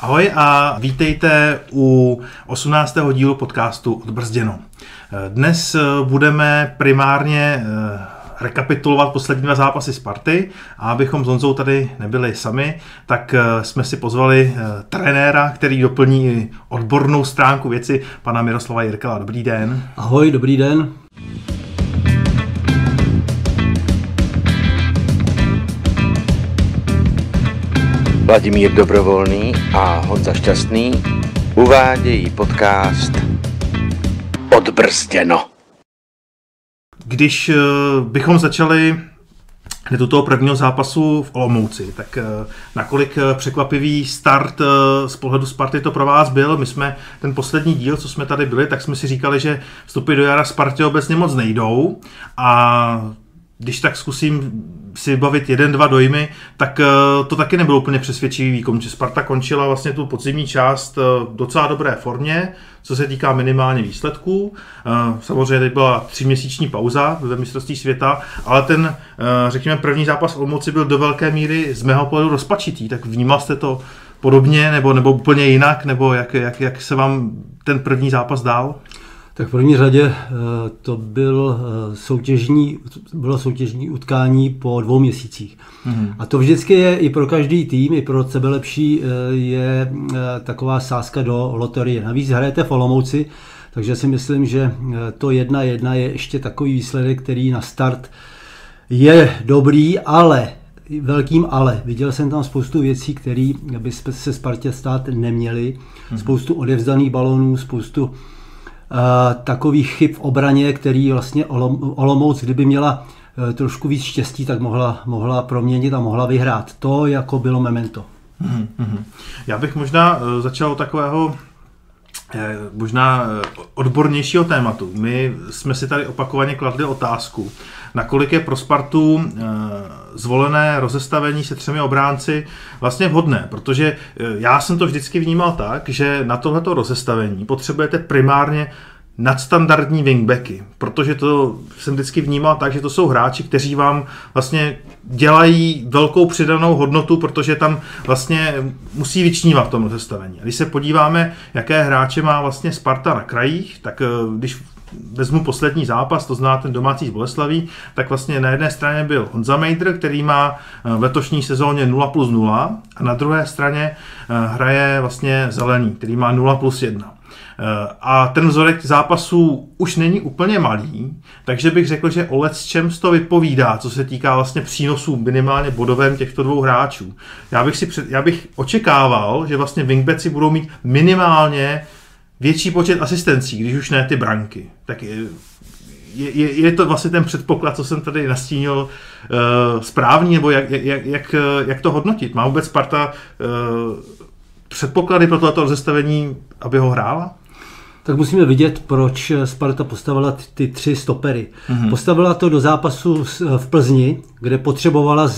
Ahoj a vítejte u 18. dílu podcastu Odbrzděno. Dnes budeme primárně eh, rekapitulovat poslední dva zápasy Sparty a abychom s Honzou tady nebyli sami, tak eh, jsme si pozvali eh, trenéra, který doplní odbornou stránku věci, pana Miroslava Jirkala. Dobrý den. Ahoj, dobrý den. Vladimír Dobrovolný a Honza Šťastný uvádějí podcast Odbrzděno. Když eh, bychom začali hned u toho prvního zápasu v Olomouci, tak eh, nakolik eh, překvapivý start z pohledu Sparty to pro vás byl? My jsme ten poslední díl, co jsme tady byli, tak jsme si říkali, že vstupy do jara Spartě obecně moc nejdou a když tak zkusím si bavit jeden, dva dojmy, tak eh, to taky nebylo úplně přesvědčivý výkon, že Sparta končila vlastně tu podzimní část eh, docela dobré formě, co se týká minimálně výsledků. Eh, samozřejmě teď byla tříměsíční pauza ve mistrovství světa, ale ten, řekněme, první zápas v Olomouci byl do velké míry z mého pohledu rozpačitý, tak vnímal jste to podobně nebo, nebo úplně jinak, nebo jak, jak, jak se vám ten první zápas dál? Tak v první řadě eh, to byl eh, soutěžní, bylo soutěžní utkání po dvou měsících. Mm-hmm. A to vždycky je i pro každý tým, i pro sebe lepší eh, je taková sázka do loterie. Navíc hrajete v Olomouci, takže si myslím, že to jedna jedna je ještě takový výsledek, který na start je dobrý, ale velkým ale. Viděl jsem tam spoustu věcí, které by se Spartě stát neměly. Mm-hmm. Spoustu odevzdaných balonů, spoustu takových chyb v obraně, který vlastně Olomouc, kdyby měla e, trošku víc štěstí, tak mohla, mohla proměnit a mohla vyhrát. To jako bylo memento. Mm-hmm. Já bych možná e, začal takového e, možná odbornějšího tématu. My jsme si tady opakovaně kladli otázku, nakolik je pro Spartu eh, zvolené rozestavení se třemi obránci vlastně vhodné, protože eh, já jsem to vždycky vnímal tak, že na tohleto rozestavení potřebujete primárně nadstandardní wingbacky, protože to jsem vždycky vnímal tak, že to jsou hráči, kteří vám vlastně dělají velkou přidanou hodnotu, protože tam vlastně musí vyčnívat v tom rozestavení. A když se podíváme, jaké hráče má vlastně Sparta na krajích, tak eh, když vezmu poslední zápas, to zná ten domácí z Boleslaví, tak vlastně na jedné straně byl Honza Mejdr, který má eh, v letošní sezóně 0 plus 0 a na druhé straně eh, hraje vlastně Zelený, který má 0 plus 1. Eh, a ten vzorek zápasů už není úplně malý, takže bych řekl, že o s čem to vypovídá, co se týká vlastně přínosů minimálně bodovém těchto dvou hráčů. Já bych, si před, já bych očekával, že vlastně wingbacki budou mít minimálně větší počet asistencí, když už ne ty branky. Tak je, je, je to vlastně ten předpoklad, co jsem tady nastínil, uh, správný, nebo jak, jak, jak, jak to hodnotit? Má vůbec Sparta uh, předpoklady pro toto rozestavení, aby ho hrála? Tak musíme vidět, proč Sparta postavila ty tři stopery. Mm-hmm. Postavila to do zápasu v Plzni, kde potřebovala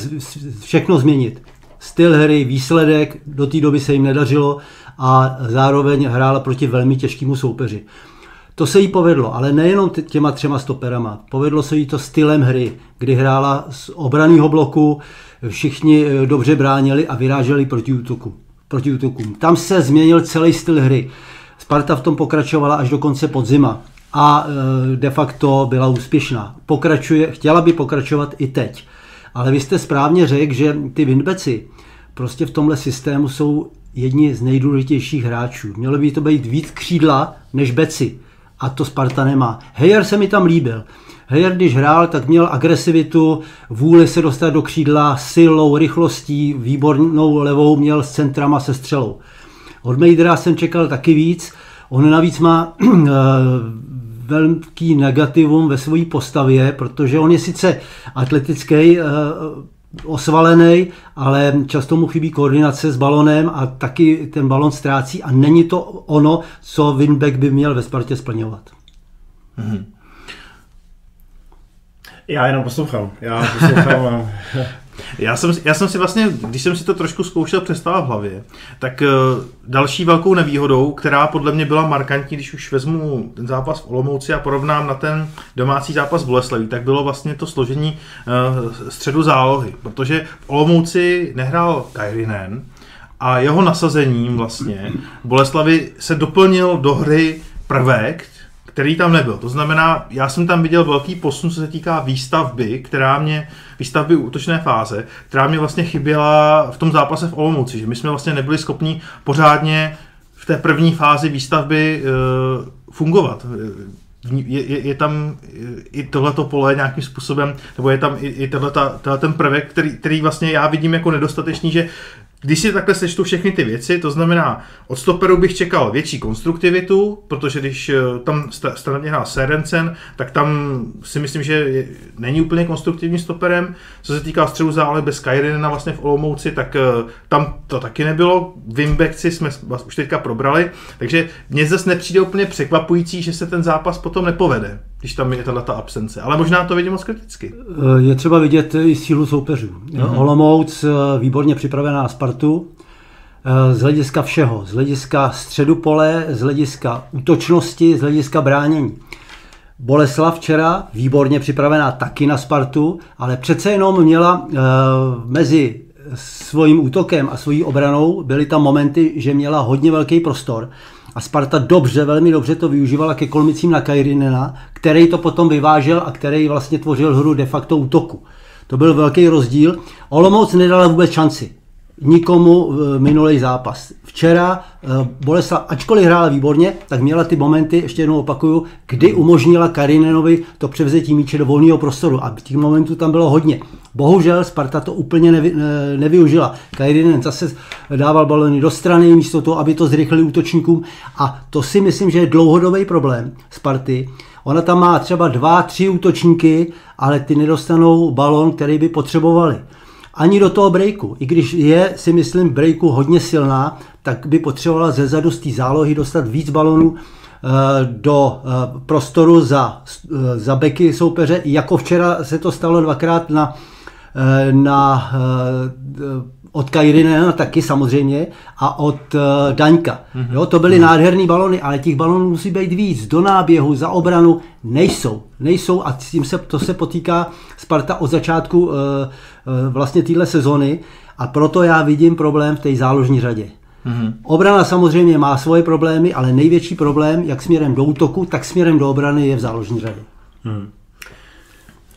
všechno změnit. Styl hry, výsledek, do té doby se jim nedařilo a zároveň hrála proti velmi těžkému soupeři. To se jí povedlo, ale nejenom těma třema stoperama. Povedlo se jí to stylem hry, kdy hrála z obraného bloku, všichni eh, dobře bránili a vyráželi proti útoku. Proti útokům. Tam se změnil celý styl hry. Sparta v tom pokračovala až do konce podzima a eh, de facto byla úspěšná. Pokračuje, chtěla by pokračovat i teď. Ale vy jste správně řekl, že ty Windbeci prostě v tomhle systému jsou jedni z nejdůležitějších hráčů. Mělo by to být víc křídla než beci. A to Sparta nemá. Heyer se mi tam líbil. Heyer, když hrál, tak měl agresivitu, vůli se dostat do křídla, silou, rychlostí, výbornou levou měl s centrama se střelou. Od Mejdera jsem čekal taky víc. On navíc má eh, velký negativum ve své postavě, protože on je sice atletický, eh, osvalený, ale často mu chybí koordinace s balonem a taky ten balon ztrácí a není to ono, co Winback by měl ve Spartě splňovat. Mm-hmm. Já jenom poslouchám. Já poslouchám a Já jsem, já jsem si vlastně, když jsem si to trošku zkoušel představit v hlavě, tak uh, další velkou nevýhodou, která podle mě byla markantní, když už vezmu ten zápas v Olomouci a porovnám na ten domácí zápas v Boleslaví, tak bylo vlastně to složení uh, středu zálohy, protože v Olomouci nehrál Kairinen, a jeho nasazením vlastně Boleslavy se doplnil do hry prvek, který tam nebyl. To znamená, já jsem tam viděl velký posun, co se týká výstavby, která mě, výstavby útočné fáze, která mě vlastně chyběla v tom zápase v Olomouci, že my jsme vlastně nebyli schopni pořádně v té první fázi výstavby uh, fungovat. Je, je, je tam i tohleto pole nějakým způsobem, nebo je tam i, i tohleta, ten prvek, který, který vlastně já vidím jako nedostatečný, že když si takhle sečtu všechny ty věci, to znamená, od stoperu bych čekal větší konstruktivitu, protože když eh, tam straně hrál Serencen, tak tam si myslím, že je, není úplně konstruktivní stoperem. Co se týká středu zále bez Kairinena vlastně v Olomouci, tak uh, tam to taky nebylo. Wimbekci jsme vás už teďka probrali, takže mně zase nepřijde úplně překvapující, že se ten zápas potom nepovede když tam je tato absence. Ale možná to vidím moc kriticky. Eh, je třeba vidět i sílu soupeřů. Mm-hmm. Olomouc eh, výborně připravená na Spartu, eh, z hlediska všeho, z hlediska středu pole, z hlediska útočnosti, z hlediska bránění. Boleslav včera výborně připravená taky na Spartu, ale přece jenom měla e, mezi svým útokem a svojí obranou byly tam momenty, že měla hodně velký prostor a Sparta dobře, velmi dobře to využívala ke kolmicím na Kairinena, který to potom vyvážel a který vlastně tvořil hru de facto útoku. To byl velký rozdíl. Olomouc nedala vůbec šanci nikomu minulý zápas. Včera eh, Boleslav, ačkoliv hrála výborně, tak měla ty momenty, ještě jednou opakuju, kdy umožnila Karinenovi to převzetí míče do volného prostoru a těch momentů tam bylo hodně. Bohužel Sparta to úplně nevy, nevyužila. Kairinen zase dával balony do strany místo toho, aby to zrychlili útočníkům a to si myslím, že je dlouhodobý problém Sparty. Ona tam má třeba dva, tři útočníky, ale ty nedostanou balon, který by potřebovali ani do toho breaku. I když je, si myslím, breaku hodně silná, tak by potřebovala ze zadu z té zálohy dostat víc balonů eh, do eh, prostoru za, eh, za beky soupeře, jako včera se to stalo dvakrát na, na od Kajrinena taky samozřejmě a od uh, Daňka. Mm-hmm. Jo, to byly mm-hmm. nádherný balony, ale těch balonů musí být víc. Do náběhu, za obranu nejsou. Nejsou a s tím se, to se potýká Sparta od začátku uh, uh, vlastně téhle sezony a proto já vidím problém v té záložní řadě. Mm-hmm. Obrana samozřejmě má svoje problémy, ale největší problém, jak směrem do útoku, tak směrem do obrany je v záložní řadě. Mm.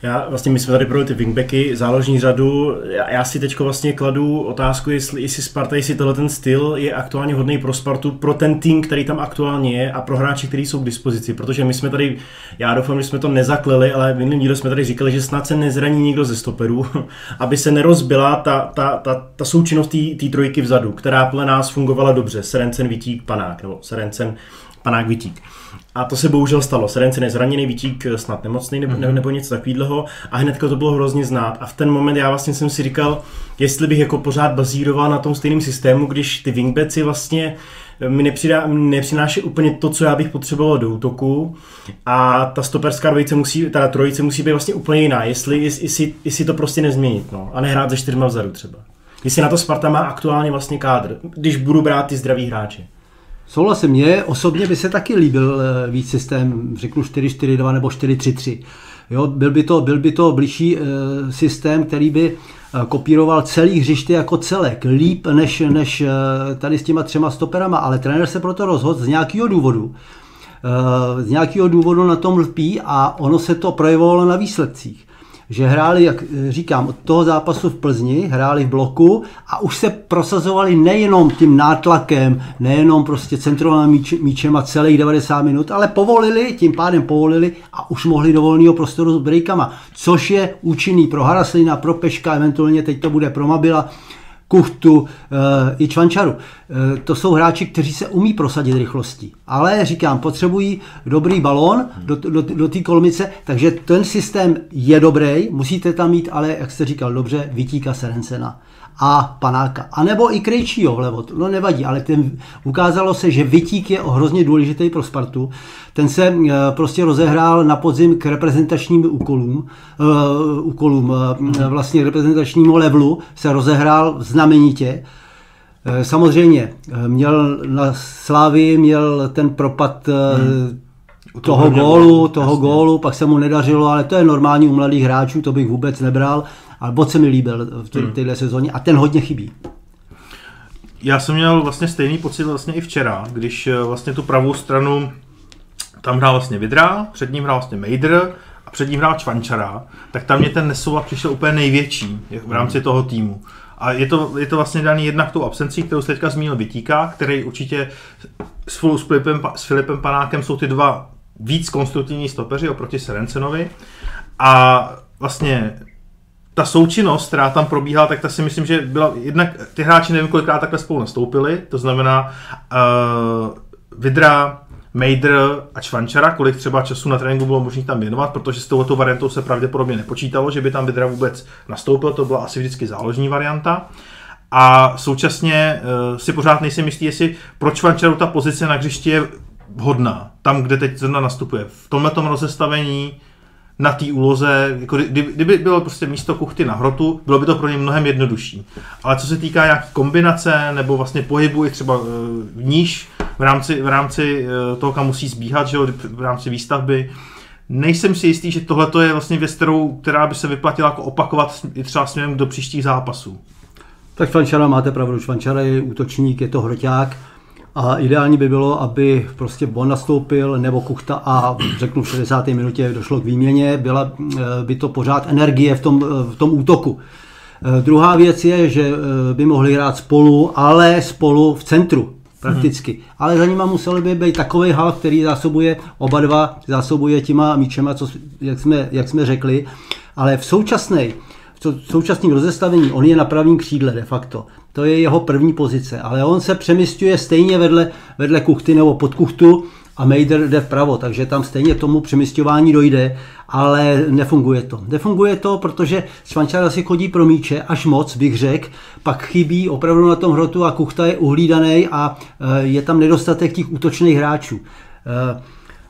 Já vlastně, my jsme tady pro ty wingbacky, záložní řadu. Já, já si teď vlastně kladu otázku, jestli, jestli Sparta, jestli tenhle ten styl je aktuálně hodný pro Spartu, pro ten tým, který tam aktuálně je a pro hráči, kteří jsou k dispozici. Protože my jsme tady, já doufám, že jsme to nezakleli, ale v jiném díle jsme tady říkali, že snad se nezraní nikdo ze stoperů, aby se nerozbila ta, ta, ta, ta součinnost té trojky vzadu, která podle nás fungovala dobře. Serencen, Vítík, Panák, nebo Serencen, Panák, Vítík. A to se bohužel stalo. Serencen je zraněný, Vítík snad nemocný nebo, mm-hmm. nebo něco takového a hnedka to bylo hrozně znát. A v ten moment já vlastně jsem si říkal, jestli bych jako pořád bazíroval na tom stejném systému, když ty wingbacki vlastně eh, mi nepřidá, nepřináší úplně to, co já bych potřeboval do útoku a ta stoperská dvojice musí, teda trojice musí být vlastně úplně jiná, jestli, jestli, jestli to prostě nezměnit no, a nehrát ze čtyřma vzadu třeba. Jestli na to Sparta má aktuálně vlastně kádr, když budu brát ty zdraví hráče. Souhlasím, mně osobně by se taky líbil eh, víc systém, řeknu 4-4-2 nebo 4-3-3. Jo, byl, by to, byl by to blížší e, systém, který by eh, kopíroval celý hřiště jako celek, líp než, než tady s těma třema stoperama, ale trenér se proto rozhodl z nějakého důvodu. Z nějakého důvodu na tom lpí a ono se to projevovalo na výsledcích že hráli, jak říkám, od toho zápasu v Plzni, hráli v bloku a už se prosazovali nejenom tím nátlakem, nejenom prostě centrovaným míč, míčem a celých 90 minut, ale povolili, tím pádem povolili a už mohli do volného prostoru s breakama, což je účinný pro Haraslina, pro Peška, eventuálně teď to bude pro Mabila, Kuchtu eh, i Čvančaru. Eh, to jsou hráči, kteří se umí prosadit rychlostí. Ale říkám, potřebují dobrý balón do, do, do té kolmice, takže ten systém je dobrý, musíte tam mít, ale, jak jste říkal, dobře, Vitíka Serencena a Panáka. A nebo i Krejčího vlevo, no nevadí, ale ten, ukázalo se, že Vitík je hrozně důležitý pro Spartu. Ten se eh, prostě rozehrál na podzim k reprezentačním úkolům, uh, úkolům uh, vlastně reprezentačnímu levelu se rozehrál znamenitě. Samozřejmě měl na Slávii měl ten propad hmm. toho gólu, toho jasně. gólu, pak se mu nedařilo, ale to je normální u mladých hráčů, to bych vůbec nebral ale bod se mi líbil v té, hmm. téhle sezóně a ten hodně chybí. já jsem měl vlastně stejný pocit vlastně i včera, když eh, vlastně tu pravou stranu tam hrál vlastně Vidra, před ním hrál vlastně Mejdr a před ním hrál Čvančara, tak tam mě ten nesoulad přišel úplně největší v rámci toho týmu. A je to, je to vlastně daný jednak tou absencí, kterou se teďka zmínil Vytíka, který určitě spolu s Filipem, s Filipem Panákem jsou ty dva víc konstruktivní stopeři oproti Serencenovi. A vlastně ta součinnost, která tam probíhala, tak ta si myslím, že byla jednak, ty hráči nevím kolikrát takhle spolu nastoupili, to znamená uh, Vidra, Mejdr a Čvančara, kolik třeba času na tréninku bylo možné tam věnovat, protože s touto variantou se pravděpodobně nepočítalo, že by tam Vidra vůbec nastoupil, to byla asi vždycky záložní varianta. A současně uh, si pořád nejsem jistý, jestli pro Čvančaru ta pozice na hřišti je vhodná, tam, kde teď zrovna nastupuje. V tomhle rozestavení na té úloze, jako kdyby, kdyby bylo prostě místo kuchty na hrotu, bylo by to pro ně mnohem jednodušší. Ale co se týká nějaké kombinace nebo vlastně pohybu i třeba uh, níž v rámci, v rámci uh, toho, kam musí zbíhat, že jo, v rámci výstavby, nejsem si jistý, že tohle je vlastně věc, kterou, která by se vyplatila jako opakovat i třeba směrem do příštích zápasů. Tak Švančara máte pravdu, Švančara je útočník, je to hroťák, a ideální by bylo, aby prostě Bon nastoupil nebo Kuchta a řeknu v 60. minutě došlo k výměně, byla eh, by to pořád energie v tom, eh, v tom útoku. Eh, druhá věc je, že by mohli hrát spolu, ale spolu v centru prakticky. Hmm. Ale za nima musel by být takový hal, který zásobuje oba dva, zásobuje těma míčema, co, jak, jsme, jak jsme řekli. Ale v současné v současném rozestavení on je na pravém křídle de facto. To je jeho první pozice, ale on se přemysťuje stejně vedle, vedle kuchty nebo pod kuchtu a Mejder jde vpravo, takže tam stejně tomu přemysťování dojde, ale nefunguje to. Nefunguje to, protože Švančara si chodí pro míče až moc, bych řekl, pak chybí opravdu na tom hrotu a kuchta je uhlídaný a e, je tam nedostatek těch útočných hráčů.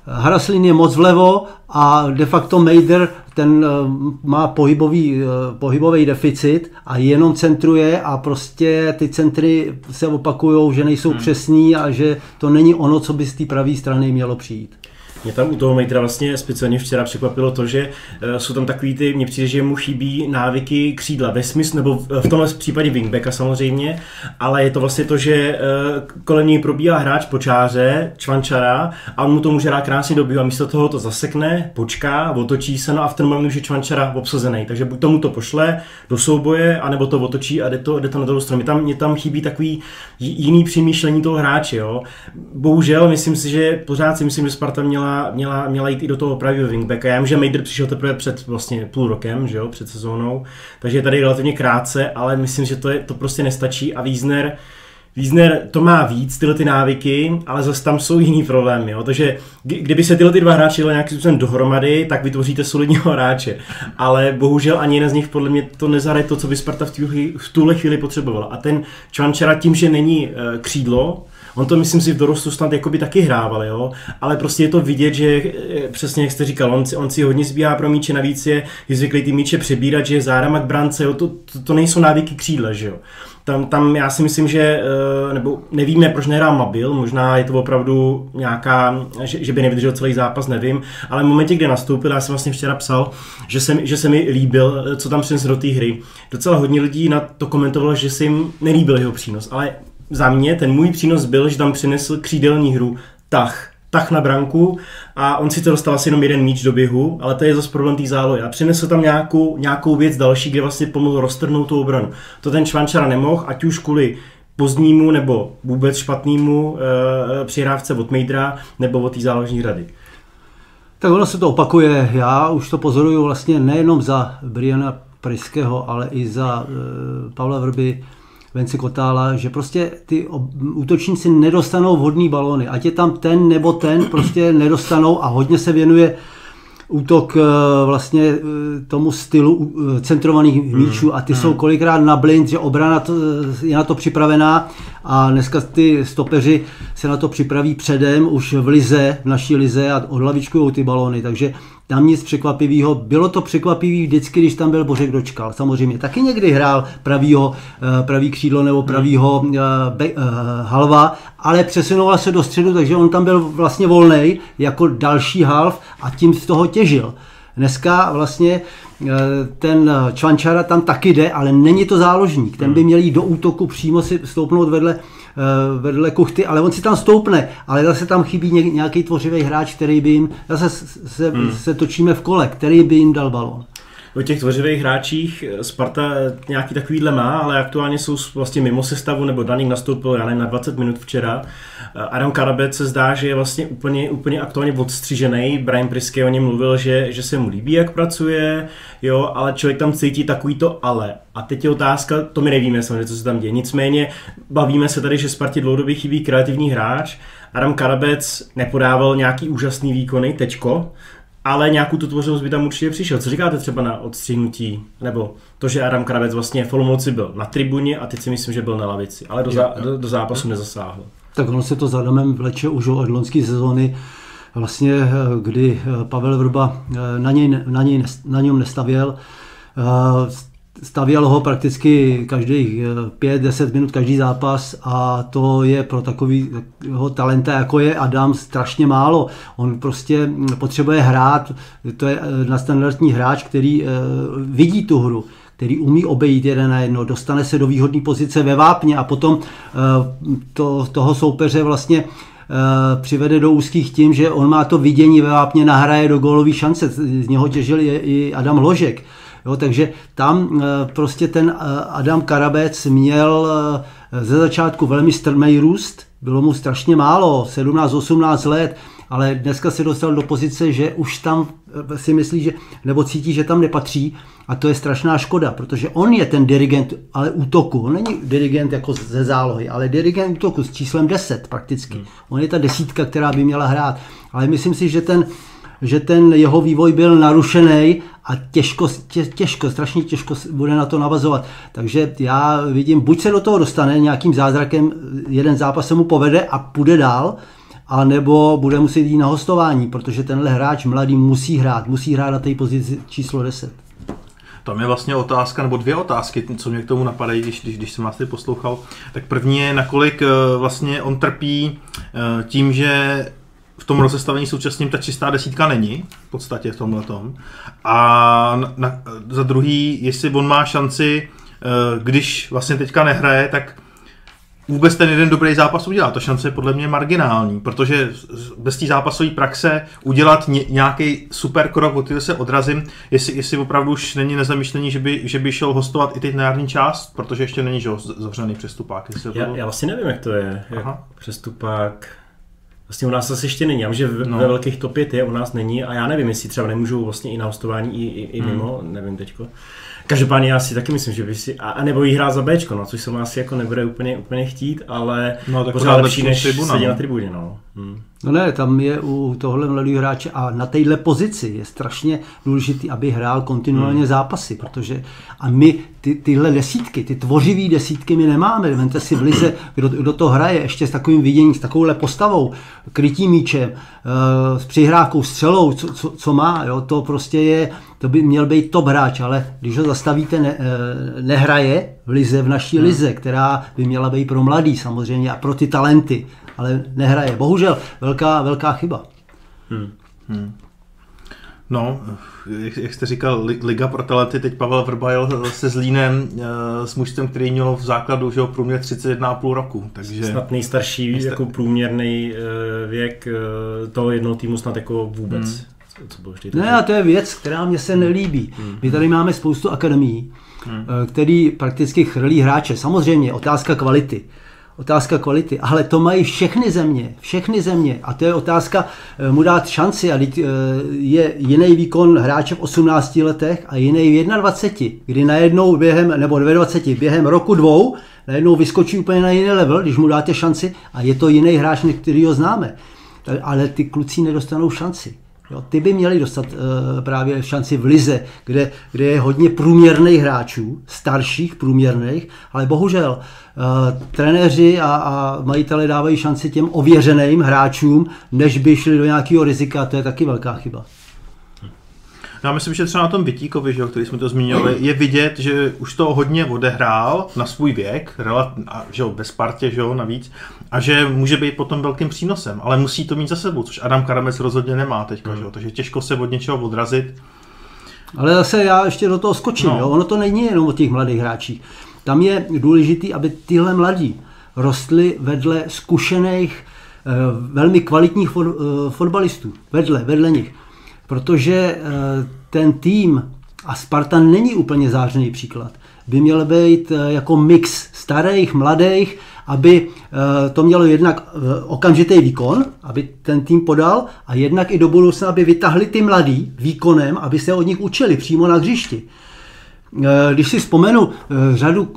Haraslin je moc vlevo a de facto Mejder ten eh, má pohybový, eh, pohybový deficit a jenom centruje a prostě ty centry se opakují, že nejsou hmm. přesný a že to není ono, co by z té pravé strany mělo přijít. Mě tam u toho Mejtra vlastně speciálně včera překvapilo to, že uh, jsou tam takový ty, mně přijde, že mu chybí návyky křídla ve smyslu, nebo v tomhle případě wingbacka samozřejmě, ale je to vlastně to, že uh, kolem něj probíhá hráč počáře, čvančara a on mu to může dát krásně dobiju a místo toho to zasekne, počká, otočí se, no a v ten moment už je čvančara obsazený. Takže buď tomu to pošle do souboje, anebo to otočí a jde to, jde to na druhou stranu. Mě tam, mě tam chybí takový jiný přemýšlení toho hráče. Jo. Bohužel, myslím si, že pořád si myslím, že Sparta měla měla, měla, jít i do toho pravého wingbacka. Já vím, že Majder přišel teprve před vlastně půl rokem, že jo, před sezónou, takže je tady relativně krátce, ale myslím, že to, je, to prostě nestačí a Wiesner, Wiesner to má víc, tyhle ty návyky, ale zase tam jsou jiný problémy. Jo? Takže kdyby se tyhle ty dva hráči dali nějakým způsobem dohromady, tak vytvoříte solidního hráče. Ale bohužel ani jeden z nich podle mě to nezahraje to, co by Sparta v, tuhle, chvíli potřebovala. A ten Čvančara tím, že není uh, křídlo, On to myslím si v dorostu snad jakoby taky hrával, jo? ale prostě je to vidět, že eh, přesně jak jste říkal, on, on si hodně zbíhá pro míče, navíc je, je zvyklý ty míče přebírat, že je zárama k brance, jo? To, to, to, nejsou návyky křídle, že jo. Tam, tam já si myslím, že, eh, nebo nevíme, proč nehrál Mabil, možná je to opravdu nějaká, že, že by nevydržel celý zápas, nevím, ale v momentě, kdy nastoupil, já jsem vlastně včera psal, že se, že se mi líbil, co tam přinesl do té hry. Docela hodně lidí na to komentovalo, že se jim nelíbil jeho přínos, ale za mě ten můj přínos byl, že tam přinesl křídelní hru tah. Tah na branku a on sice dostal asi jenom jeden míč do běhu, ale to je zase problém té zálohy. A přinesl tam nějakou, nějakou věc další, kde vlastně pomohl roztrhnout tu obranu. To ten Čvančara nemohl, ať už kvůli pozdnímu nebo vůbec špatnému e, přihrávce od Mejdra nebo od té záložní rady. Tak ono se to opakuje. Já už to pozoruju vlastně nejenom za Briana Priského, ale i za e, Pavla Vrby Venci Kotála, že prostě ty útočníci nedostanou vhodný balony. Ať je tam ten nebo ten, prostě nedostanou a hodně se věnuje útok eh, vlastně eh, tomu stylu eh, centrovaných hmm. míčů a ty hmm. jsou kolikrát na blind, že obrana je na to připravená a dneska ty stopeři se na to připraví předem už v lize, v naší lize a odlavičkují ty balony, takže tam nic překvapivého. Bylo to překvapivý vždycky, když tam byl Bořek Dočkal. Samozřejmě taky někdy hrál pravýho, eh, pravý křídlo nebo pravýho uh, be, uh, halva, ale přesunoval se do středu, takže on tam byl vlastně volný jako další halv a tím z toho těžil. Dneska vlastně eh, ten Čvančara tam taky jde, ale není to záložník. Ten by měl jít do útoku přímo si stoupnout vedle, eh, vedle kuchty, ale on si tam stoupne, ale zase tam chybí nějaký tvořivý hráč, který by jim, zase se, hmm. se točíme v kole, který by jim dal balon o těch tvořivých hráčích Sparta nějaký takovýhle má, ale aktuálně jsou vlastně mimo sestavu, nebo Daník nastoupil, já nevím, na 20 minut včera. Adam Karabec se zdá, že je vlastně úplně, úplně aktuálně odstřižený. Brian Prisky o něm mluvil, že, že se mu líbí, jak pracuje, jo, ale člověk tam cítí takový to ale. A teď je otázka, to my nevíme samozřejmě, co se tam děje. Nicméně bavíme se tady, že Spartě dlouhodobě chybí kreativní hráč. Adam Karabec nepodával nějaký úžasný výkony, tečko, ale nějakou tu tvořivost by tam určitě přišel. Co říkáte třeba na odstřihnutí, nebo to, že Adam Kravec vlastně v Olomouci byl na tribuně a teď si myslím, že byl na lavici, ale do, zá, do, do zápasu nezasáhl. Tak ono se to za Adamem vleče už od loňské sezóny, vlastně, eh, kdy eh, Pavel Vrba eh, na, něj, na, něj, na něm nestavěl stavěl ho prakticky každých 5-10 eh, minut každý zápas a to je pro takového talenta, jako je Adam, strašně málo. On prostě hm, potřebuje hrát, to je eh, na standardní hráč, který vidí tu hru který umí obejít jeden na jedno, dostane se do výhodné pozice ve vápně a potom to, toho soupeře vlastně přivede do úzkých tím, že on má to vidění ve vápně, nahraje do gólový šance. Z něho těžil i Adam Ložek. Jo, takže tam eh, prostě ten eh, Adam Karabec měl eh, ze začátku velmi strmý růst, bylo mu strašně málo, 17-18 let, ale dneska se dostal do pozice, že už tam si myslí, že, nebo cítí, že tam nepatří a to je strašná škoda, protože on je ten dirigent, ale útoku, on není dirigent jako ze zálohy, ale dirigent útoku s číslem 10 prakticky. Hmm. On je ta desítka, která by měla hrát, ale myslím si, že ten že ten jeho vývoj byl narušený a těžko, tě, těžko, strašně těžko bude na to navazovat. Takže já vidím, buď se do toho dostane nějakým zázrakem, jeden zápas se mu povede a půjde dál, a nebo bude muset jít na hostování, protože tenhle hráč mladý musí hrát, musí hrát na té pozici číslo 10. Tam je vlastně otázka, nebo dvě otázky, co mě k tomu napadají, když, když, když jsem vás tady poslouchal. Tak první je, nakolik eh, vlastně on trpí eh, tím, že v tom rozestavení současným ta čistá desítka není, v podstatě v tomhle tom. A na, na, za druhý, jestli on má šanci, eh, když vlastně teďka nehraje, tak vůbec ten jeden dobrý zápas udělá. To šance je podle mě marginální, protože bez té zápasové praxe udělat nějaký super krok, od se odrazím, jestli, jestli opravdu už není nezamýšlení, že by, že by šel hostovat i teď na jarní část, protože ještě není že, zavřený přestupák. Já, já vlastně nevím, jak to je. Jak přestupák Vlastně u nás asi ještě není. Já vím, že no. ve velkých top 5 je, u nás není a já nevím, jestli třeba nemůžou vlastně i na hostování, i, i, i hmm. mimo, hmm. nevím teďko. Každopádně já si taky myslím, že by si, a, a nebo jí hrát za Bčko, no, což se asi jako nebude úplně, úplně chtít, ale no, tak pořád lepší než tribuna, sedět no. na tribuně. No. Hmm. no ne, tam je u tohle mladého hráče a na téhle pozici je strašně důležitý, aby hrál kontinuálně hmm. zápasy, protože a my ty, tyhle desítky, ty tvořivý desítky my nemáme. Vemte si v lize, kdo, kdo to hraje ještě s takovým viděním, s takovouhle postavou, krytím míčem, eh, s přihrávkou, střelou, co, co, co má, jo, to prostě je, to by měl být top hráč, ale když ho zastavíte, ne, eh, nehraje v lize, v naší hmm. lize, která by měla být pro mladý samozřejmě a pro ty talenty, ale nehraje. Bohužel velká, velká chyba. Hmm. Hmm. No, jak, jak jste říkal, Liga pro talenty, teď Pavel Vrbajel se Zlínem, eh, s mužstvem, který měl v základu že ho průměr 31,5 roku. Takže... Snad nejstarší nejstar... jako průměrný eh, věk toho jednoho týmu snad jako vůbec. Hmm co bylo vždy. Ne, a to je věc, která mě se nelíbí. Hmm. My tady máme spoustu akademií, hmm. Eh, který prakticky chrlí hráče. Samozřejmě, otázka kvality. Otázka kvality, ale to mají všechny země, všechny země a to je otázka eh, mu dát šanci a eh, je jiný výkon hráče v 18 letech a jiný v 21, kdy najednou během, nebo 22, během roku dvou, najednou vyskočí úplně na jiný level, když mu dáte šanci a je to jiný hráč, který ho známe. Ale ty kluci nedostanou šanci. Jo, ty by měli dostat uh, právě šanci v Lize, kde, kde je hodně průměrných hráčů, starších průměrných, ale bohužel uh, trenéři a, a majitele dávají šanci těm ověřeným hráčům, než by šli do nějakého rizika, to je taky velká chyba. Já myslím, že třeba na tom Vitíkovi, že, který jsme to zmínili, je vidět, že už to hodně odehrál na svůj věk, a, že ve Spartě, že navíc, a že může být potom velkým přínosem, ale musí to mít za sebou, což Adam Karamec rozhodně nemá teďka, mm. že, takže těžko se od něčeho odrazit. Ale zase já ještě do toho skočím. No. Jo? Ono to není jenom o těch mladých hráčích. Tam je důležité, aby tyhle mladí rostly vedle zkušených, eh, velmi kvalitních eh, fotbalistů. Vedle, vedle nich. Protože eh, ten tým, a Sparta není úplně zářený příklad, by měl být eh, jako mix starých, mladých, aby eh, to mělo jednak okamžitý výkon, aby ten tým podal, a jednak i do budoucna, aby vytahli ty mladý výkonem, aby se od nich učili přímo na hřišti. Když si vzpomenu řadu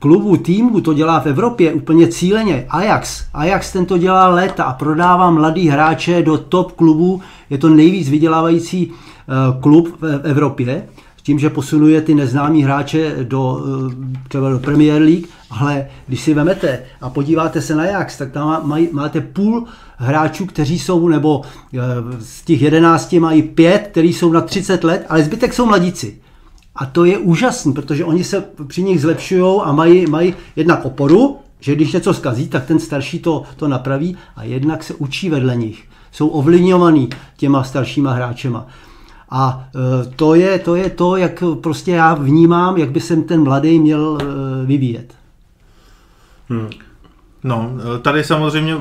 klubů, týmů, to dělá v Evropě úplně cíleně. Ajax. Ajax ten to dělá léta a prodává mladý hráče do top klubů. Je to nejvíc vydělávající eh, klub v Evropě. S tím, že posunuje ty neznámí hráče do, eh, třeba do Premier League, ale když si vemete a podíváte se na Ajax, tak tam mají, máte půl hráčů, kteří jsou, nebo eh, z těch jedenácti mají pět, kteří jsou na 30 let, ale zbytek jsou mladíci. A to je úžasný, protože oni se při nich zlepšují a mají, mají jednak oporu, že když něco zkazí, tak ten starší to, to napraví a jednak se učí vedle nich. Jsou ovlivňovaný těma staršíma hráčema. A e, to je, to je to, jak prostě já vnímám, jak by se ten mladý měl e, vyvíjet. No, tady samozřejmě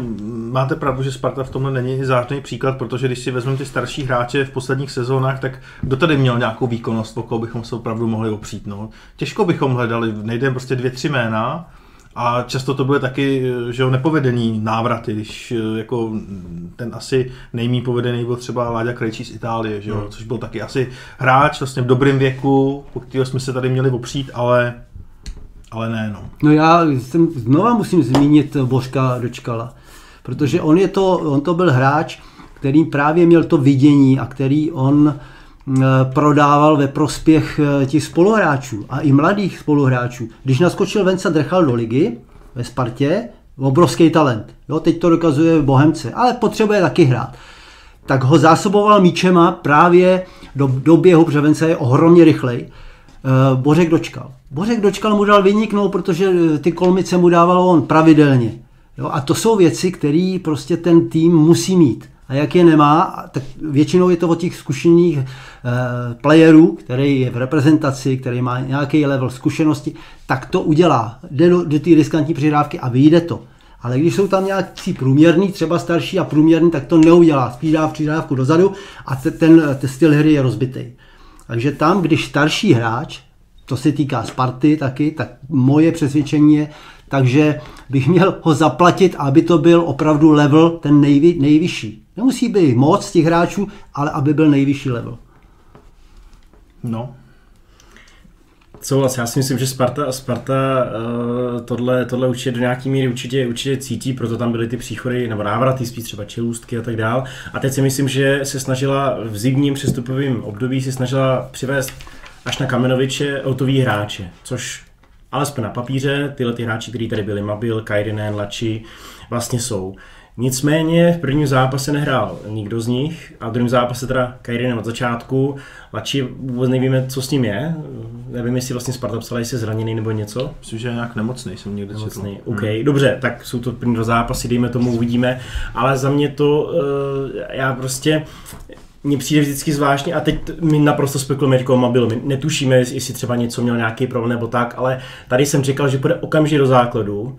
máte pravdu, že Sparta v tomhle není zářný příklad, protože když si vezmeme ty starší hráče v posledních sezónách, tak kdo tady měl nějakou výkonnost, o koho bychom se opravdu mohli opřít. No. Těžko bychom hledali, nejde prostě dvě, tři jména, a často to byly taky že jo, nepovedený návraty, když eh, jako ten asi nejmí povedený byl třeba Láďa Krejčí z Itálie, že jo, což byl taky asi hráč vlastně v dobrém věku, po kterého jsme se tady měli opřít, ale, ale ne, no. No já jsem, znova musím zmínit Božka Dočkala, protože on, je to, on to byl hráč, který právě měl to vidění a který on eh, prodával ve prospěch eh, těch spoluhráčů a i mladých spoluhráčů. Když naskočil Venca Drechal do ligy ve Spartě, obrovský talent. Jo, teď to dokazuje v Bohemce, ale potřebuje taky hrát. Tak ho zásoboval míčema právě do, do běhu, protože Vence je ohromně rychlej. Eh, Bořek dočkal. Bořek dočkal mu dal vyniknout, protože eh, ty kolmice mu dával on pravidelně. Jo, a to jsou věci, které prostě ten tým musí mít. A jak je nemá, tak většinou je to od těch zkušených eh, playerů, který je v reprezentaci, který má nějaký level zkušenosti, tak to udělá. Jde do, do té riskantní přidávky a vyjde to. Ale když jsou tam nějaký průměrný, třeba starší a průměrný, tak to neudělá. Spíš dá přidávku dozadu a te- ten, ten styl hry je rozbitý. Takže tam, když starší hráč, to se týká Sparty taky, tak moje přesvědčení je, takže bych měl ho zaplatit, aby to byl opravdu level ten nejvy, nejvyšší. Nemusí být moc těch hráčů, ale aby byl nejvyšší level. no. Souhlas, já si myslím, že Sparta, Sparta uh, tohle, tohle určitě do nějaký míry určitě, určitě cítí, proto tam byly ty příchody nebo návraty, spíš třeba čelůstky a tak dál. A teď si myslím, že se snažila v zimním přestupovém období se snažila přivést až na Kamenoviče hotový hráče, což alespoň na papíře tyhle ty hráči, kteří tady byli, Mabil, Kairinen, Lači, vlastně jsou. Nicméně v prvním zápase nehrál nikdo z nich a v druhém zápase teda Kairinen od začátku. Lači vůbec nevíme, co s ním je. Nevím, jestli vlastně Sparta psala, jestli je zraněný nebo něco. Myslím, že je nějak nemocný, jsem někde četl. Nemocný. OK, dobře, tak jsou to první dva zápasy, dejme tomu, uvidíme. Ale za mě to, eh, já prostě, mně přijde vždycky zvláštně a teď my naprosto spekulujeme jako mobil, my netušíme, jestli třeba něco měl nějaký problém nebo tak, ale tady jsem čekal, že půjde okamžitě do základu,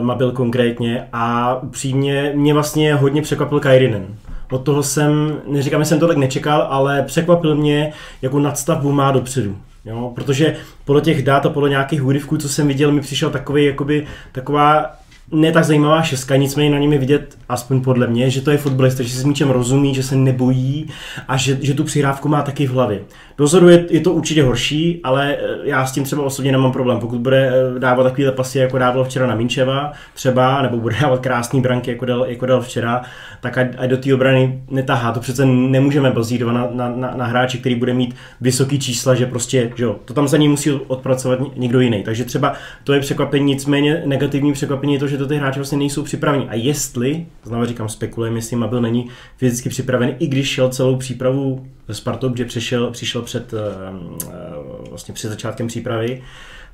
Mabil konkrétně a upřímně mě vlastně hodně překvapil Kairinen. Od toho jsem, neříkám, že jsem to tak nečekal, ale překvapil mě, jakou nadstavbu má dopředu. Jo, protože podle těch dát a podle nějakých úryvků, co jsem viděl, mi přišel takový, jakoby, taková ne tak zajímavá šestka, nicméně na něm je vidět, aspoň podle mě, že to je fotbalista, že si s míčem rozumí, že se nebojí a že, že tu přihrávku má taky v hlavě. Dozoru je, je to určitě horší, ale eh, já s tím třeba osobně nemám problém. Pokud bude eh, dávat takovýhle pasy, jako dával včera na Minčeva třeba, nebo bude dávat krásný branky, jako dal, jako dal včera, tak ať, do té obrany netahá. To přece nemůžeme bazírovat na, na, na, na hráči, který bude mít vysoký čísla, že prostě, že jo, to tam za ní musí odpracovat někdo jiný. Takže třeba to je překvapení, nicméně negativní překvapení je to, že to ty hráči vlastně nejsou připraveni. A jestli, znovu říkám, spekulujeme, jestli Mabil není fyzicky připravený, i když šel celou přípravu Spartou, kde přišel, přišel před, uh, vlastně před začátkem přípravy,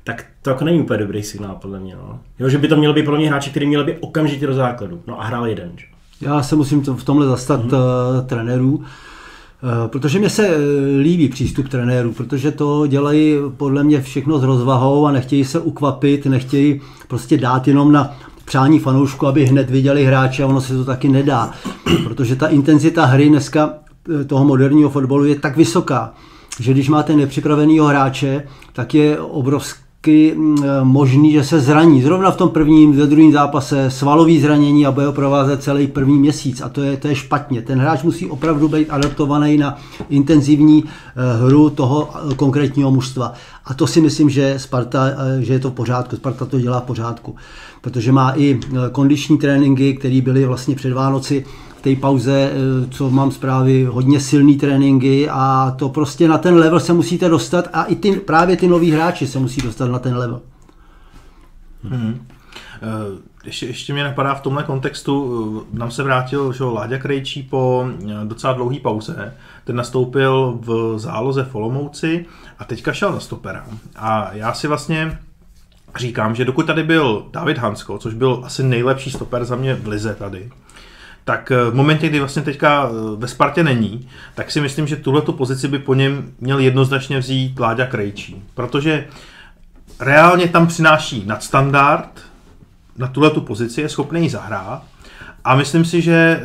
tak to jako není úplně dobrý signál podle mě. No. Jo, že by to měl být podle mě hráči, který měl by okamžitě do základu. No a hrál jeden. Že? Já se musím to, v tomhle zastat mm-hmm. uh, trenérů, Eh, protože mě se eh, líbí přístup trenérů, protože to dělají podle mě všechno s rozvahou a nechtějí se ukvapit, nechtějí prostě dát jenom na přání fanoušku, aby hned viděli hráče a ono se to taky nedá. Protože ta intenzita hry dneska eh, toho moderního fotbalu je tak vysoká, že když máte nepřipraveného hráče, tak je obrovský mm, možný, že se zraní. Zrovna v tom prvním, ve druhém zápase svalový zranění a bude ho provázet celý první měsíc. A to je, to je špatně. Ten hráč musí opravdu být adaptovaný na intenzivní eh, hru toho eh, konkrétního mužstva. A to si myslím, že Sparta, eh, že je to v pořádku. Sparta to dělá v pořádku. Protože má i kondiční tréninky, které byly vlastně před Vánoci v té pauze, eh, co mám zprávy, hodně silný tréninky a to prostě na ten level se musíte dostat a i ty, právě ty noví hráči se musí dostat na ten level. Hmm. Ještě, ještě mě napadá v tomhle kontextu, eh, nám se vrátil že Láďa Krejčí po docela dlouhé pauze, ten nastoupil v záloze v Olomouci a teďka šel na stopera. A já si vlastně říkám, že dokud tady byl David Hansko, což byl asi nejlepší stoper za mě v Lize tady, tak eh, v momentě, kdy vlastně teďka eh, ve Spartě není, tak si myslím, že tuhle pozici by po něm měl jednoznačně vzít Láďa Krejčí. Protože reálně tam přináší nadstandard, na tuhle pozici je schopný ji zahrát a myslím si, že e,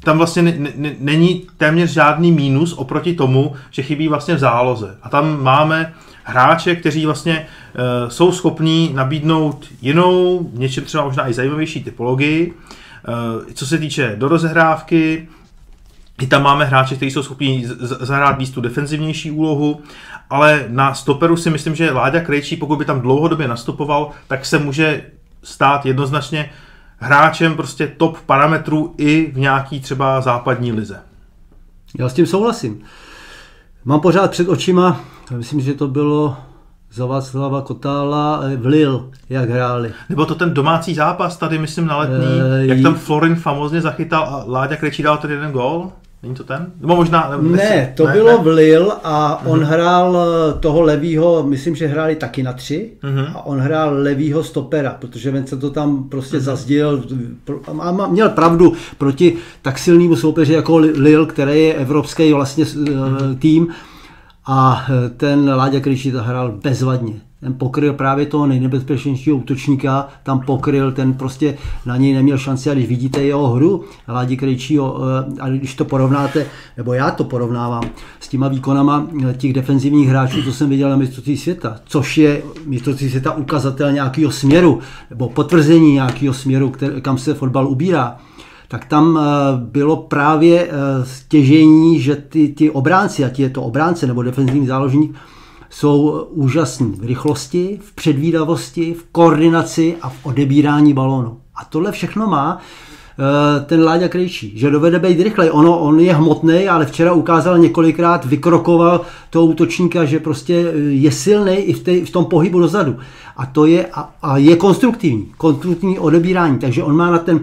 tam vlastně ne, ne, není téměř žádný mínus oproti tomu, že chybí vlastně v záloze. A tam máme hráče, kteří vlastně jsou schopní nabídnout jinou, něčem třeba možná i zajímavější typologii, Eh, co se týče do rozehrávky, i tam máme hráče, kteří jsou schopni zahrát víc tu defenzivnější úlohu, ale na stoperu si myslím, že Láďa Krejčí, pokud by tam dlouhodobě nastupoval, tak se může stát jednoznačně hráčem prostě top parametrů i v nějaký třeba západní lize. Já s tím souhlasím. Mám pořád před očima, myslím, že to bylo za Václava Kotála eh, v Lille, jak hráli. Nebo to ten domácí zápas tady, myslím, na letní, e, jak tam Florin famozně zachytal a Láďa Krejčí dal ten jeden gól? Není to ten? Nebo možná... Ne, ne to ne, bylo ne? v Lille a on uh-huh. hrál eh, toho levýho, myslím, že hráli taky na tři uh-huh. a on hrál levýho stopera, protože Vence to tam prostě uh-huh. zazděl a měl pravdu proti tak silnému soupeři jako Lille, který je evropský vlastně uh-huh. tým, a eh, ten Láďa Kryšita hrál bezvadně. Ten pokryl právě toho nejnebezpečnějšího útočníka, tam pokryl, ten prostě na něj neměl šanci a když vidíte jeho hru, Ládi Krejčího, eh, a když to porovnáte, nebo já to porovnávám s těma výkonama eh, těch defenzivních hráčů, co jsem viděl na mistrovství světa, což je mistrovství světa ukazatel nějakého směru, nebo potvrzení nějakého směru, který, kam se fotbal ubírá, tak tam eh, bylo právě eh, stěžení, že ty, ty obránci, ať je to obránce nebo defenzivní záložník, jsou úžasní v rychlosti, v předvídavosti, v koordinaci a v odebírání balónu. A tohle všechno má eh, ten Láďa Krejčí, že dovede být rychlej. Ono, on je hmotný, ale včera ukázal několikrát, vykrokoval toho útočníka, že prostě je silný i v, tej, v tom pohybu dozadu. A to je, a, a je konstruktivní, konstruktivní odebírání. Takže on má na ten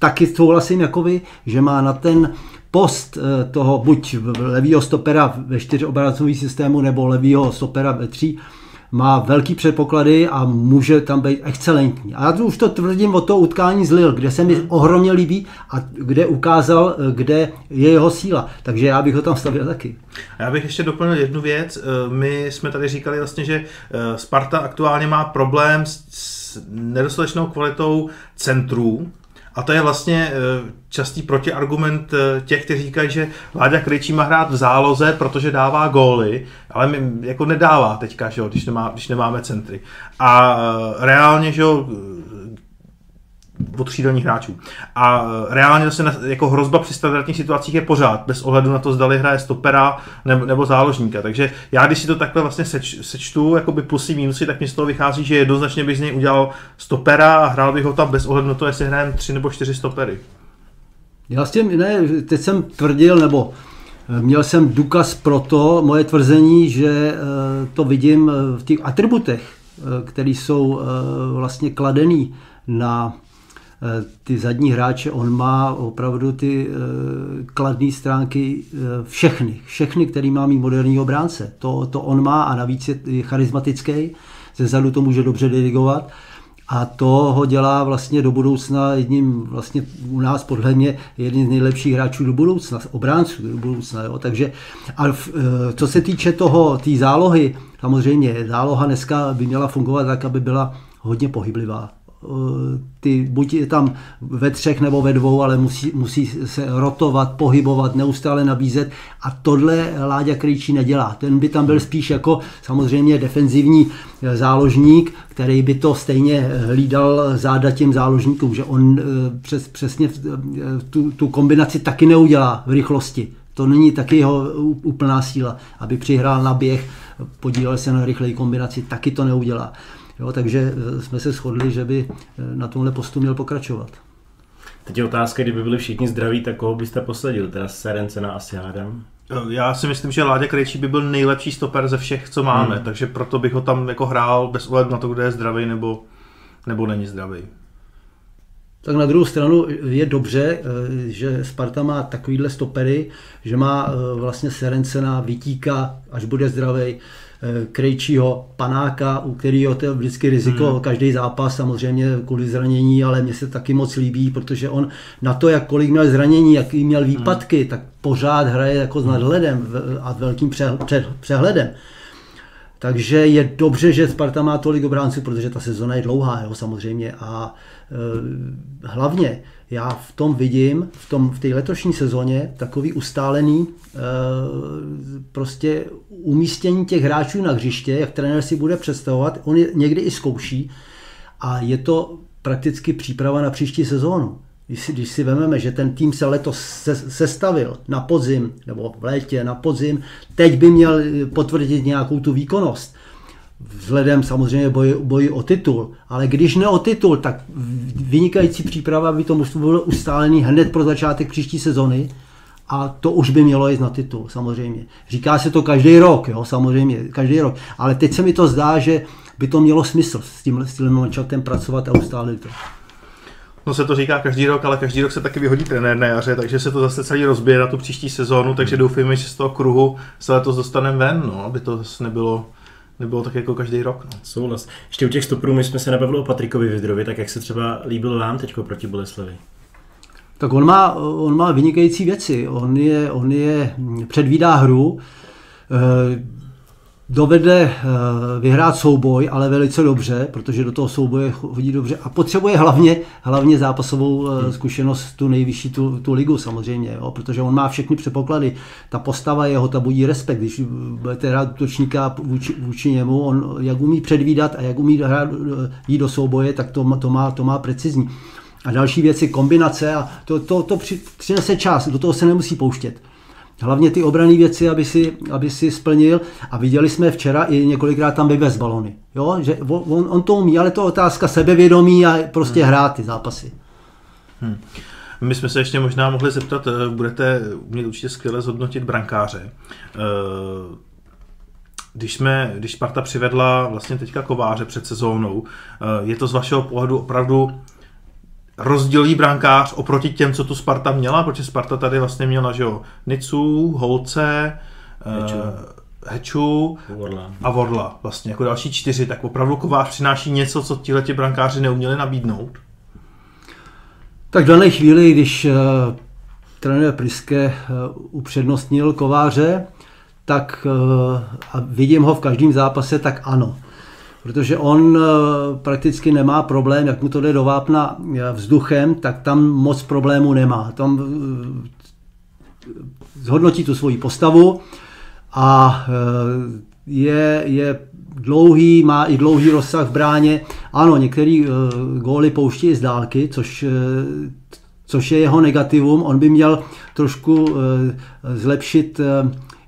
taky souhlasím jakoby, že má na ten post eh, toho buď levýho stopera ve čtyřobrancový systému nebo levýho stopera ve tří, má velký předpoklady a může tam být excelentní. A já to už to tvrdím o to utkání z Lille, kde se mi hmm. ohromně líbí a kde ukázal, eh, kde je jeho síla. Takže já bych ho tam stavil taky. Já bych ještě doplnil jednu věc. Eh, my jsme tady říkali vlastně, že Sparta aktuálně má problém s nedostatečnou kvalitou centrů, a to je vlastně eh, častý protiargument eh, těch, kteří říkají, že Láďa Krejčí má hrát v záloze, protože dává góly, ale mi jako nedává teďka, že jo, když, nemá, když nemáme centry. A eh, reálně, že jo, od křídelních hráčů. A e, reálně zase jako hrozba při standardních situacích je pořád, bez ohledu na to, zdali hraje stopera nebo, nebo záložníka. Takže já, když si to takhle vlastně seč, sečtu, jako by plusy, minusy, tak mi z toho vychází, že jednoznačně bych z něj udělal stopera a hrál bych ho tam bez ohledu na to, jestli hrajeme tři nebo čtyři stopery. Já s tím, ne, teď jsem tvrdil, nebo e, Měl jsem důkaz pro to, moje tvrzení, že e, to vidím v těch atributech, které jsou vlastně kladený na ty zadní hráče, on má opravdu ty eh, kladné stránky eh, všechny, všechny, který má mít moderní obránce. To, to on má a navíc je charismatický, ze zadu to může dobře dirigovat A to ho dělá vlastně do budoucna jedním, vlastně u nás podle mě, jedním z nejlepších hráčů do budoucna, obránců do budoucna. Jo. Takže, a v, co se týče toho, té tý zálohy, samozřejmě záloha dneska by měla fungovat tak, aby byla hodně pohyblivá. Eh, ty, buď je tam ve třech nebo ve dvou, ale musí, musí se rotovat, pohybovat, neustále nabízet a tohle Láďa Krejčí nedělá. Ten by tam byl spíš jako samozřejmě defenzivní eh, záložník, který by to stejně hlídal záda těm záložníkům, že on eh, přes, přesně tu, tu kombinaci taky neudělá v rychlosti. To není taky jeho úplná síla, aby přihrál na běh, podílel se na rychlej kombinaci, taky to neudělá. Jo, takže eh, jsme se shodli, že by eh, na tomhle postu měl pokračovat. Teď je otázka, kdyby byli všichni zdraví, tak koho byste posadil? Teda Serencena asi hádám. Eh, já si myslím, že Láďa Krejčí by byl nejlepší stoper ze všech, co máme, hmm. takže proto bych ho tam jako hrál bez ohledu na to, kdo je zdravý nebo, nebo není zdravý. Tak na druhou stranu je dobře, že Sparta má takovýhle stopery, že má vlastně Serencena, Vytíka, až bude zdravý, Krejčího, Panáka, u kterého to je vždycky riziko, hmm. každý zápas samozřejmě kvůli zranění, ale mně se taky moc líbí, protože on na to, jak kolik měl zranění, jaký měl hmm. výpadky, hmm. tak pořád hraje jako s hmm. nadhledem a velkým přehledem. Takže je dobře, že Sparta má tolik obránců, protože ta sezona je dlouhá, jo, samozřejmě. A e, hlavně já v tom vidím, v, tom, v té letošní sezóně, takový ustálený e, prostě umístění těch hráčů na hřiště, jak trenér si bude představovat, on je někdy i zkouší a je to prakticky příprava na příští sezónu. Když si, když si vezmeme, že ten tým se letos se, sestavil na podzim, nebo v létě na podzim, teď by měl potvrdit nějakou tu výkonnost, vzhledem samozřejmě boji, boji o titul, ale když ne o titul, tak vynikající příprava by to mužstvo bylo ustálený hned pro začátek příští sezony a to už by mělo jít na titul, samozřejmě. Říká se to každý rok, jo, samozřejmě, každý rok, ale teď se mi to zdá, že by to mělo smysl s tím, s tím mančatem pracovat a ustálit to. No se to říká každý rok, ale každý rok se taky vyhodí trenér na jaře, takže se to zase celý rozbije na tu příští sezónu, takže doufejme, že z toho kruhu se letos dostaneme ven, no, aby to nebylo nebylo tak jako každý rok. No. Souhlas. Ještě u těch stoperů my jsme se nebavili o Patrikovi Vidrovi, tak jak se třeba líbil vám teď proti Boleslavi? Tak on má, on má vynikající věci. On je, on je předvídá hru, eh, dovede eh, vyhrát souboj, ale velice dobře, protože do toho souboje chodí dobře a potřebuje hlavně, hlavně zápasovou eh, hmm. zkušenost, tu nejvyšší, tu, tu ligu samozřejmě, jo, protože on má všechny předpoklady. Ta postava jeho, ta budí respekt, když budete hrát útočníka vůči, vůči němu, on jak umí předvídat a jak umí hrát, eh, jít do souboje, tak to, to, má, to má precizní. A další věci, kombinace a to, to, to přinese čas, do toho se nemusí pouštět hlavně ty obrané věci, aby si, aby si splnil. A viděli jsme včera i několikrát tam vyvez balony. Jo? Že on, on to umí, ale to je otázka sebevědomí a prostě hmm. hrát ty zápasy. Hmm. My jsme se ještě možná mohli zeptat, eh, budete umět určitě skvěle zhodnotit brankáře. Eh, když, jsme, když Sparta přivedla vlastně teďka kováře před sezónou, eh, je to z vašeho pohledu opravdu rozdílí brankář oproti těm, co tu Sparta měla, protože Sparta tady vlastně měla, že jo, Nicu, Holce, Heču, uh, Heču Vorla. a Vorla, vlastně jako další čtyři, tak opravdu Kovář přináší něco, co tihle ti brankáři neuměli nabídnout? Tak v dané chvíli, když uh, trenér Priske uh, upřednostnil Kováře, tak uh, a vidím ho v každém zápase, tak ano protože on eh, prakticky nemá problém, jak mu to jde do vápna eh, vzduchem, tak tam moc problémů nemá. Tam eh, zhodnotí tu svoji postavu a je, je dlouhý, má i dlouhý rozsah v bráně. Ano, některý góly pouští z dálky, což, což je jeho negativum. On by měl trošku zlepšit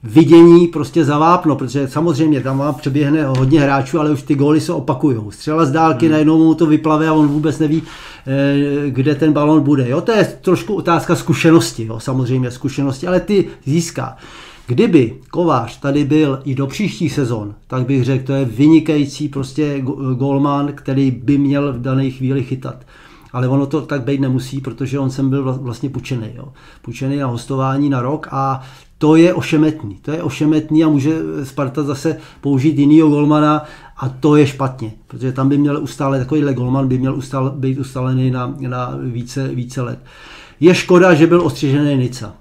vidění prostě zavápno, protože samozřejmě tam vám přeběhne hodně hráčů, ale už ty góly se opakují. Střela z dálky, hmm. najednou mu to vyplave a on vůbec neví, eh, kde ten balon bude. Jo, to je trošku otázka zkušenosti, jo, samozřejmě zkušenosti, ale ty získá. Kdyby Kovář tady byl i do příští sezon, tak bych řekl, to je vynikající prostě golman, který by měl v dané chvíli chytat. Ale ono to tak být nemusí, protože on sem byl vlastně půjčený. Jo. Půjčený na hostování na rok a to je ošemetný. To je ošemetný a může Sparta zase použít jinýho golmana A to je špatně, protože tam by měl ustále, takovýhle golman by měl ustále, být ustálený na, na více, více let. Je škoda, že byl ostřižený Nica.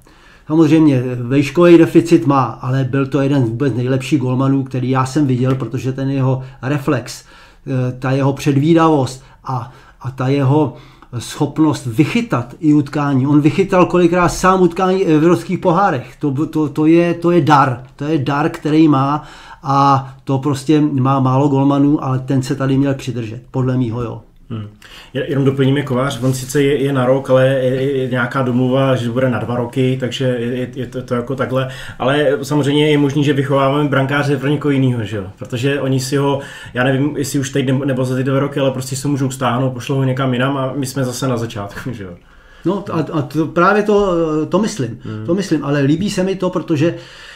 Samozřejmě vejškový deficit má, ale byl to jeden z vůbec nejlepších golmanů, který já jsem viděl, protože ten jeho reflex, eh, ta jeho předvídavost a, a ta jeho schopnost vychytat i utkání. On vychytal kolikrát sám utkání v evropských pohárech. To, to, to, je, to je dar. To je dar, který má a to prostě má málo golmanů, ale ten se tady měl přidržet. Podle mýho jo. Hmm. Jenom doplníme kovář, on sice je, je na rok, ale je, je nějaká domluva, že bude na dva roky, takže je, je to, to jako takhle. Ale samozřejmě je možný, že vychováváme brankáře pro někoho jiného, že jo? Protože oni si ho, já nevím, jestli už teď nebo za ty dva roky, ale prostě se můžou stáhnout, pošlou ho někam jinam a my jsme zase na začátku, že jo? No a, a to, právě to, to myslím, hmm. to myslím, ale líbí se mi to, protože Uh,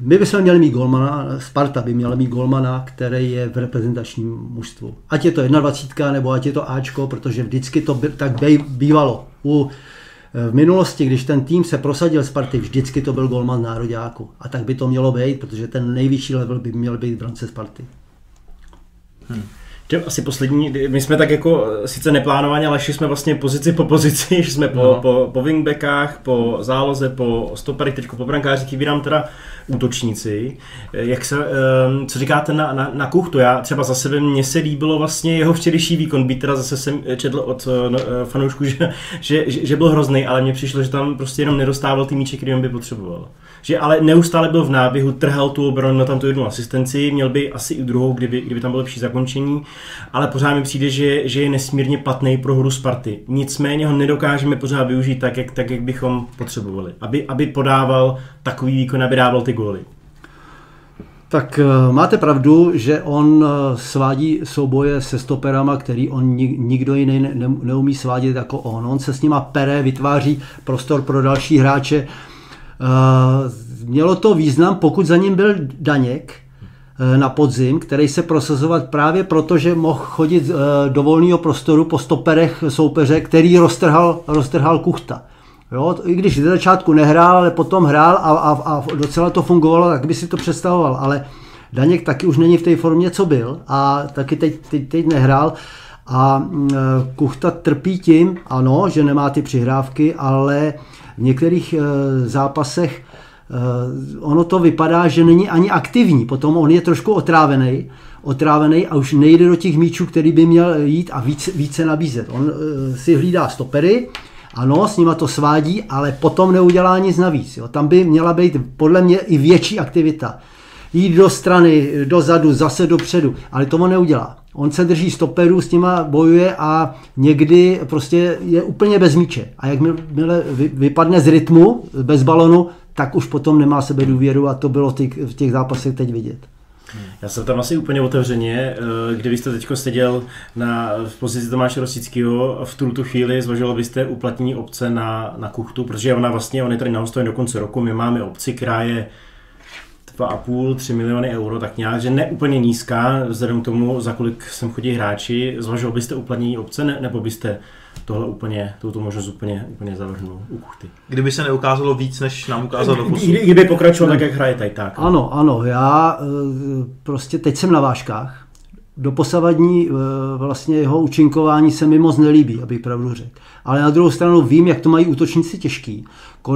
my bychom měli mít golmana, Sparta by měla mít golmana, který je v reprezentačním mužstvu. Ať je to 21 nebo ať je to Ačko, protože vždycky to by, tak bývalo. U, eh, v minulosti, když ten tým se prosadil Sparty, vždycky to byl golman nároďáku. A tak by to mělo být, protože ten nejvyšší level by měl být v rámci Sparty. Hmm asi poslední, my jsme tak jako eh, sice neplánovaně, ale šli jsme vlastně pozici po pozici, že jsme po, no. po, po wingbackách, po záloze, po stoperech, teď po brankářích, chybí nám teda útočníci. Eh, jak se, ehm, co říkáte na, na, na Kuchtu? Já třeba za sebe mně se líbilo vlastně jeho včerejší výkon, být teda zase jsem četl od eh, no, fanoušků, že, že, že, že byl hrozný, ale mně přišlo, že tam prostě jenom nedostával ty míče, který on by potřeboval že ale neustále byl v náběhu, trhal tu obranu na tam tu jednu asistenci, měl by asi i druhou, kdyby, kdyby tam bylo lepší zakončení, ale pořád mi přijde, že, že je nesmírně platný pro hru Sparty. Nicméně ho nedokážeme pořád využít tak, jak, tak, jak bychom potřebovali, aby, aby podával takový výkon, aby dával ty góly. Tak eh, máte pravdu, že on eh, svádí souboje se stoperama, který on nikdo jiný ne, neumí svádět jako on. On se s nima pere, vytváří prostor pro další hráče. Eh, mělo to význam, pokud za ním byl Daněk na podzim, který se prosazovat právě proto, že mohl chodit eh, do volného prostoru po stoperech soupeře, který roztrhal, roztrhal Kuchta. Jo, I když ze začátku nehrál, ale potom hrál a, a, a docela to fungovalo, tak by si to představoval. Ale Daněk taky už není v té formě, co byl a taky teď, teď, teď nehrál. A Kuchta trpí tím, ano, že nemá ty přihrávky, ale v některých eh, zápasech eh, ono to vypadá, že není ani aktivní. Potom on je trošku otrávený, otrávený a už nejde do těch míčů, který by měl jít a více, více nabízet. On eh, si hlídá stopery, ano, s nima to svádí, ale potom neudělá nic navíc. Jo. Tam by měla být podle mě i větší aktivita. Jít do strany, dozadu, zase dopředu, ale to on neudělá. On se drží stoperů, s nima bojuje a někdy prostě je úplně bez míče. A jakmile vypadne z rytmu, bez balonu, tak už potom nemá sebe důvěru a to bylo v těch, v těch zápasech teď vidět. Já jsem tam asi úplně otevřeně, eh, kdybyste teď seděl na, v pozici Tomáše Rosického, v tuto chvíli zvažoval byste uplatnění obce na, na kuchtu, protože ona vlastně, on je tady na do konce roku, my máme obci, která je 2,5-3 miliony euro, tak nějak, že ne úplně nízká, vzhledem k tomu, za kolik sem chodí hráči. Zvažoval byste uplatnění obce, ne, nebo byste tohle úplně, tuto možnost úplně, úplně zavrhnul u kuchty? Kdyby se neukázalo víc, než nám ukázalo do posud. Kdyby pokračoval tak, jak hraje tady, tak. Ano, ano, já eh, prostě teď jsem na váškách, doposavadní eh, vlastně jeho účinkování se mi moc nelíbí, abych pravdu řekl. Ale na druhou stranu vím, jak to mají útočníci těžký.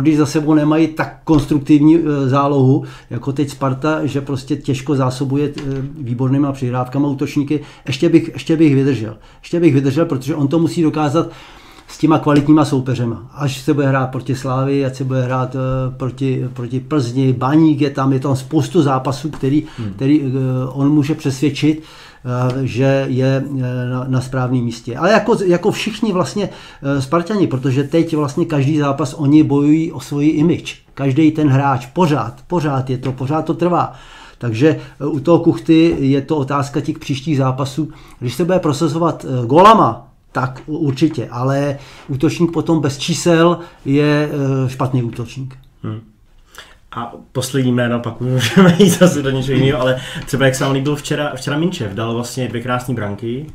Když za sebou nemají tak konstruktivní eh, zálohu, jako teď Sparta, že prostě těžko zásobuje eh, výbornýma přihrávkama útočníky, ještě bych, ještě bych vydržel. Ještě bych vydržel, protože on to musí dokázat s těma kvalitníma soupeřema. Až se bude hrát proti Slávy, ať se bude hrát proti, proti Plzni, Baník je tam, je tam spoustu zápasů, který, hmm. který on může přesvědčit že je eh, na, na správném místě. Ale jako, jako všichni vlastně eh, Spartani, protože teď vlastně každý zápas oni bojují o svoji image. Každý ten hráč, pořád, pořád je to, pořád to trvá. Takže u toho Kuchty je to otázka těch příštích zápasů. Když se bude prosazovat golama, tak určitě, ale útočník potom bez čísel je špatný útočník. Hmm. A poslední jméno, pak můžeme jít zase do něčeho jiného, ale třeba jak se vám líbil včera, včera Minčev, dal vlastně dvě krásné branky,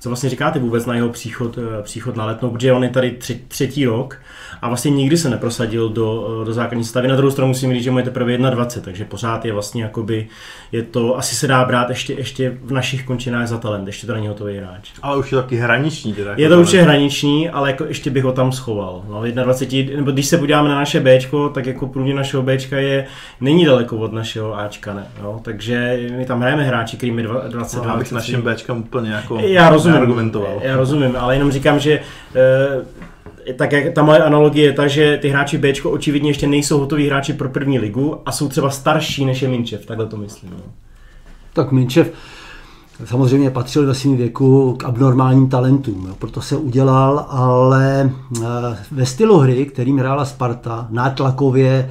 co vlastně říkáte vůbec na jeho příchod, eh, příchod na letnou, protože on je tady tři, třetí rok a vlastně nikdy se neprosadil do, eh, do základní stavy. Na druhou stranu musím říct, že mu je teprve 21, takže pořád je vlastně jakoby, je to, asi se dá brát ještě, ještě v našich končinách za talent, ještě to není hotový hráč. Ale už je taky hraniční. Teda, je to určitě hraniční, ale jako ještě bych ho tam schoval. No, 21, nebo když se podíváme na naše Bčko, tak jako průměr našeho Bčka je, není daleko od našeho Ačka, ne? No, takže my tam hrajeme hráči, kterým je 22. No, abych našim Bčkem úplně jako já rozumím, argumentoval. Já rozumím, ale jenom říkám, že e, tak jak ta moje analogie je ta, že ty hráči Bčko očividně ještě nejsou hotoví hráči pro první ligu a jsou třeba starší než je Minčev, takhle to myslím. No. Tak Minčev samozřejmě patřil ve svém věku k abnormálním talentům, jo, proto se udělal, ale e, ve stylu hry, kterým hrála Sparta, nátlakově, Eh,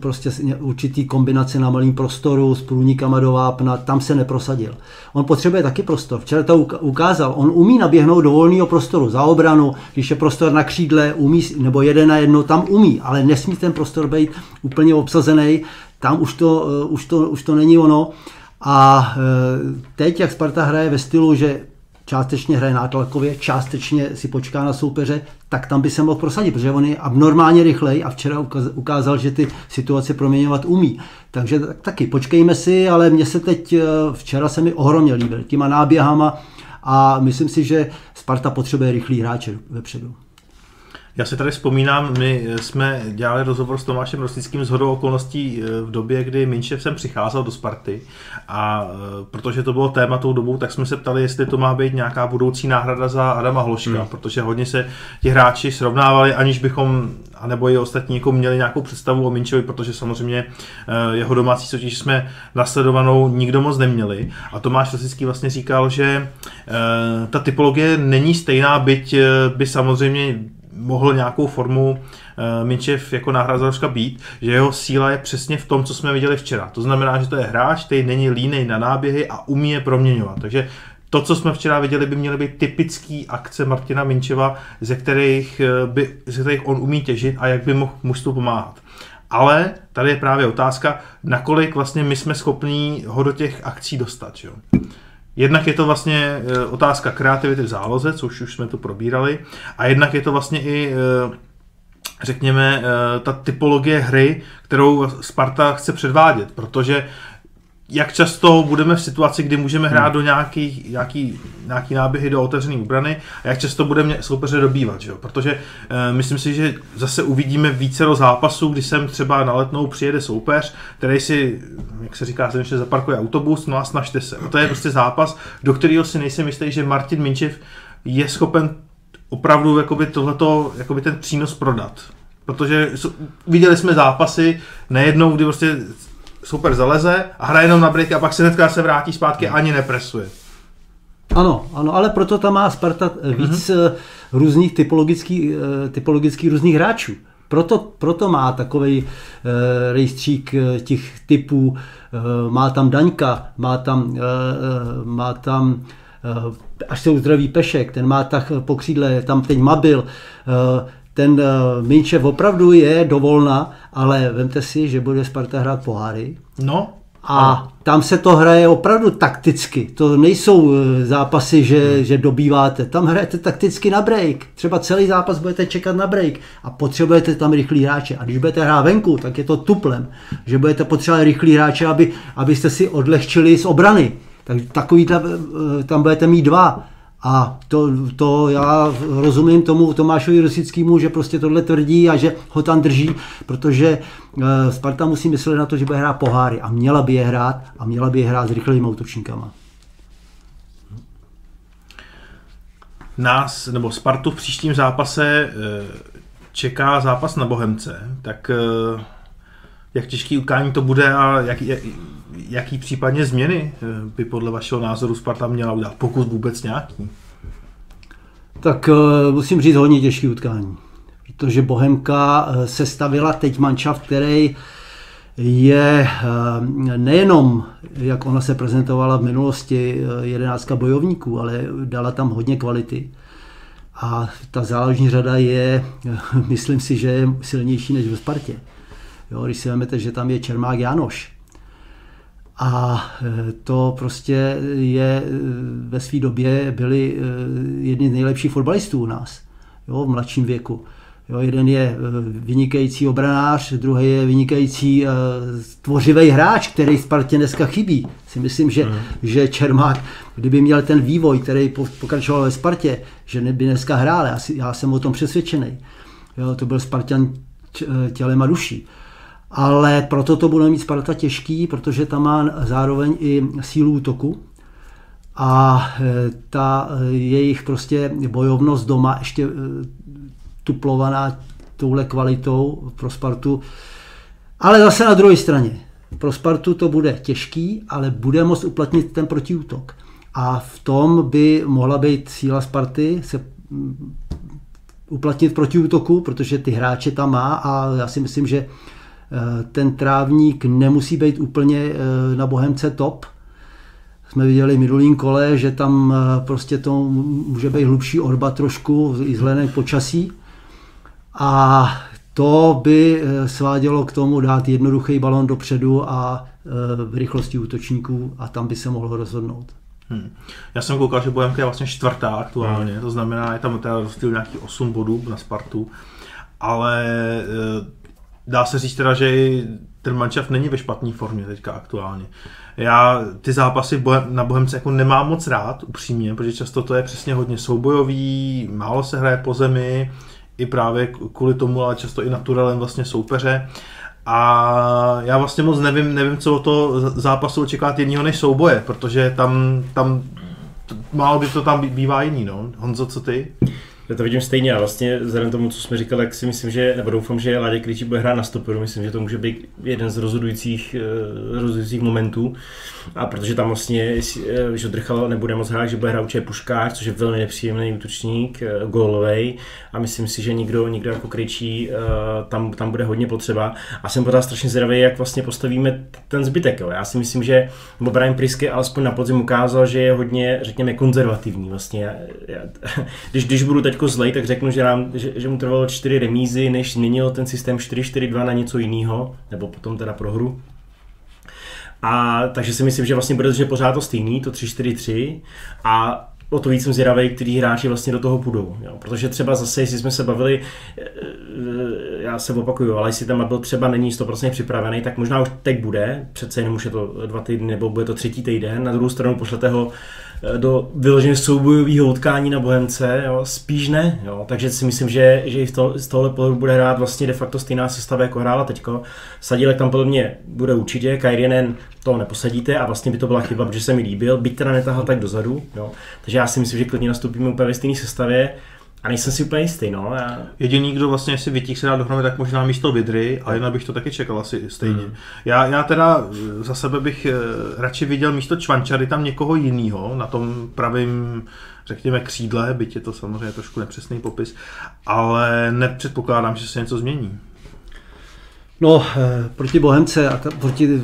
prostě určitý kombinace na malém prostoru s průnikama do vápna, tam se neprosadil. On potřebuje taky prostor. Včera to ukázal. On umí naběhnout do volného prostoru za obranu, když je prostor na křídle, umí, nebo jeden na jedno, tam umí, ale nesmí ten prostor být úplně obsazený. Tam už to, eh, už to, už to není ono. A eh, teď, jak Sparta hraje ve stylu, že částečně hraje nátlakově, částečně si počká na soupeře, tak tam by se mohl prosadit, protože on je abnormálně rychlej a včera ukázal, že ty situace proměňovat umí. Takže taky počkejme si, ale mně se teď, eh, včera se mi ohromně líbil těma náběhama a myslím si, že Sparta potřebuje rychlý hráče vepředu. Já si tady vzpomínám, my jsme dělali rozhovor s Tomášem Rostickým z hodou okolností eh, v době, kdy Minčev sem přicházel do Sparty a eh, protože to bylo téma tou dobou, tak jsme se ptali, jestli to má být nějaká budoucí náhrada za Adama Hloška, hmm. protože hodně se ti hráči srovnávali, aniž bychom, anebo i ostatní, jako měli nějakou představu o Minčevi, protože samozřejmě eh, jeho domácí soutěž jsme nasledovanou nikdo moc neměli. A Tomáš Rostický vlastně říkal, že ta typologie není stejná, byť by samozřejmě mohl nějakou formu uh, Minčev jako náhradzačka být, že jeho síla je přesně v tom, co jsme viděli včera. To znamená, že to je hráč, který není línej na náběhy a umí je proměňovat. Takže to, co jsme včera viděli, by měly být typický akce Martina Minčeva, ze kterých, eh, by, ze kterých on umí těžit a jak by mohl mužstvu pomáhat. Ale tady je právě otázka, nakolik vlastně my jsme schopní ho do těch akcí dostat. Jo? Jednak je to vlastně e, otázka kreativity v záloze, což už jsme tu probírali, a jednak je to vlastně i e, řekněme, e, ta typologie hry, kterou Sparta chce předvádět, protože jak často budeme v situaci, kdy můžeme hrát hmm. do nějaký, nějaký, nějaký náběhy do otevřené obrany a jak často budeme soupeře dobývat, že jo? protože e, myslím si, že zase uvidíme více do zápasů, kdy sem třeba na letnou přijede soupeř, který si, jak se říká, že zaparkuje autobus, no a snažte se. A to je prostě zápas, do kterého si nejsem jistý, že Martin Minčev je schopen opravdu jakoby tohleto, jakoby ten přínos prodat. Protože viděli jsme zápasy nejednou, kdy prostě super zaleze a hraje jenom na break a pak se hnedka se vrátí zpátky a ani nepresuje. Ano, ano, ale proto tam má Sparta víc mm-hmm. různých typologických, eh, typologických různých hráčů. Proto, proto má takový e, rejstřík těch typů. E, má tam Daňka, má tam, e, má tam e, až se uzdraví Pešek, ten má tak po křídle, tam teď Mabil. E, ten uh, Minčev opravdu je dovolna, ale vemte si, že bude Sparta hrát poháry. No. A tam se to hraje opravdu takticky. To nejsou eh, zápasy, že, hmm. že dobýváte. Tam hrajete takticky na break. Třeba celý zápas budete čekat na break a potřebujete tam rychlý hráče. A když budete hrát venku, tak je to tuplem, že budete potřebovat rychlý hráče, aby, abyste si odlehčili z obrany. Tak takový tam, eh, tam budete mít dva. A to, to já rozumím tomu Tomášovi Rosickému, že prostě tohle tvrdí a že ho tam drží, protože eh, Sparta musí myslet na to, že bude hrát poháry a měla by je hrát a měla by je hrát s rychlými útočníkama. Nás, nebo Spartu v příštím zápase eh, čeká zápas na Bohemce, tak eh, jak těžký utkání to bude a jak, jak, jaký případně změny eh, by podle vašeho názoru Sparta měla udělat, pokud vůbec nějaký? Tak uh, musím říct hodně těžký utkání. Protože Bohemka eh, se stavila teď manšaft, který je nejenom, jak ona se prezentovala v minulosti, jedenáctka bojovníků, ale dala tam hodně kvality. A ta záložní řada je, myslím si, že je silnější než ve Spartě. Jo, když si vezmete, že tam je Čermák Jánoš, A to prostě je ve své době byli jedni z nejlepších fotbalistů u nás, jo, v mladším věku. Jo, jeden je vynikající obranář, druhý je vynikající uh, tvořivý hráč, který Spartě dneska chybí. Si myslím, že, mm. že Čermák, kdyby měl ten vývoj, který pokračoval ve Spartě, že by dneska hrál. Já, si, já jsem o tom přesvědčený. Jo, to byl Spartan tělem a duší. Ale proto to bude mít Sparta těžký, protože tam má zároveň i sílu útoku, a ta jejich prostě bojovnost doma ještě tuplovaná touhle kvalitou pro Spartu. Ale zase na druhé straně. Pro Spartu to bude těžký, ale bude moct uplatnit ten protiútok. A v tom by mohla být síla Sparty se uplatnit protiútoku, protože ty hráče tam má a já si myslím, že ten trávník nemusí být úplně eh, na Bohemce top. Jsme viděli v minulým kole, že tam eh, prostě to může být hlubší orba trošku i vzhledem počasí. A to by eh, svádělo k tomu dát jednoduchý balon dopředu a eh, v rychlosti útočníků a tam by se mohlo rozhodnout. Hmm. Já jsem koukal, že Bohemka je vlastně čtvrtá aktuálně, hmm. to znamená, je tam rozdíl nějaký 8 bodů na Spartu, ale eh, dá se říct teda, že ten mančav není ve špatné formě teďka aktuálně. Já ty zápasy na Bohemce jako nemám moc rád, upřímně, protože často to je přesně hodně soubojový, málo se hraje po zemi, i právě kvůli tomu, ale často i naturelem vlastně soupeře. A já vlastně moc nevím, nevím co o to zápasu očekávat jiného než souboje, protože tam, tam málo by to tam bývá jiný, no. Honzo, co ty? Já to vidím stejně a vlastně vzhledem tomu, co jsme říkali, tak si myslím, že, nebo doufám, že Ládě Kličí bude hrát na stoperu, myslím, že to může být jeden z rozhodujících, eh, rozhodujících momentů. A protože tam vlastně, eh, že Drchal nebude moc hrát, že bude hrát určitě Puškář, což je velmi nepříjemný útočník, eh, gólovej. A myslím si, že nikdo, nikdo jako Kličí tam, tam bude hodně potřeba. A jsem pořád strašně zvědavý, jak vlastně postavíme ten zbytek. Jo. Já si myslím, že Brian Prisky alespoň na podzim ukázal, že je hodně, řekněme, konzervativní. Vlastně, já, já, když, když budu teď zlej, tak řeknu, že, nám, že, že mu trvalo čtyři remízy, než změnil ten systém 4-4-2 na něco jiného, nebo potom teda pro hru. A takže si myslím, že vlastně bude držet pořád to stejný, to 3-4-3 a o to víc jsem zvědavý, který hráči vlastně do toho půjdou. Jo. Protože třeba zase, jestli jsme se bavili, eh, eh, já se opakuju, ale jestli tam byl třeba není 100% připravený, tak možná už teď bude, přece jenom už je to dva týdny nebo bude to třetí týden, na druhou stranu pošlete ho do vyloženě soubojového utkání na Bohemce, jo, spíš ne, jo, takže si myslím, že, že i to, z tohle pohledu bude hrát vlastně de facto stejná sestava, jako hrála teďko. Sadílek tam podle mě bude určitě, Kairinen to neposadíte a vlastně by to byla chyba, protože se mi líbil, byť teda netahal tak dozadu, jo. takže já si myslím, že klidně nastoupíme úplně ve stejné sestavě, a nejsem si úplně jistý, no. Já... Jediný, kdo vlastně si vytík se dá dohromady, tak možná místo Vidry, a jinak bych to taky čekal asi stejně. Hmm. Já, já teda eh, za sebe bych eh, radši viděl místo Čvančary tam někoho jiného na tom pravém řekněme křídle, byť je to samozřejmě trošku nepřesný popis, ale nepředpokládám, že se něco změní. No, eh, proti Bohemce, a proti,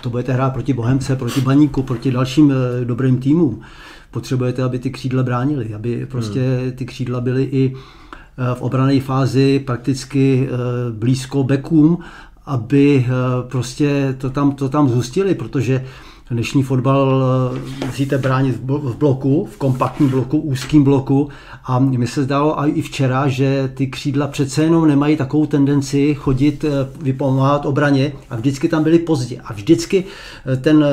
to budete hrát proti Bohemce, proti Baníku, proti dalším dobrým týmům, potřebujete, aby ty křídla bránili, aby prostě hmm. ty křídla byly i eh, v obrané fázi prakticky eh, blízko bekům, aby eh, prostě to tam, to tam zhustili, protože Dnešní fotbal eh, musíte bránit v bloku, v kompaktním bloku, úzkým bloku a mi se zdálo a i včera, že ty křídla přece jenom nemají takovou tendenci chodit, eh, vypomáhat obraně a vždycky tam byli pozdě. A vždycky eh, ten,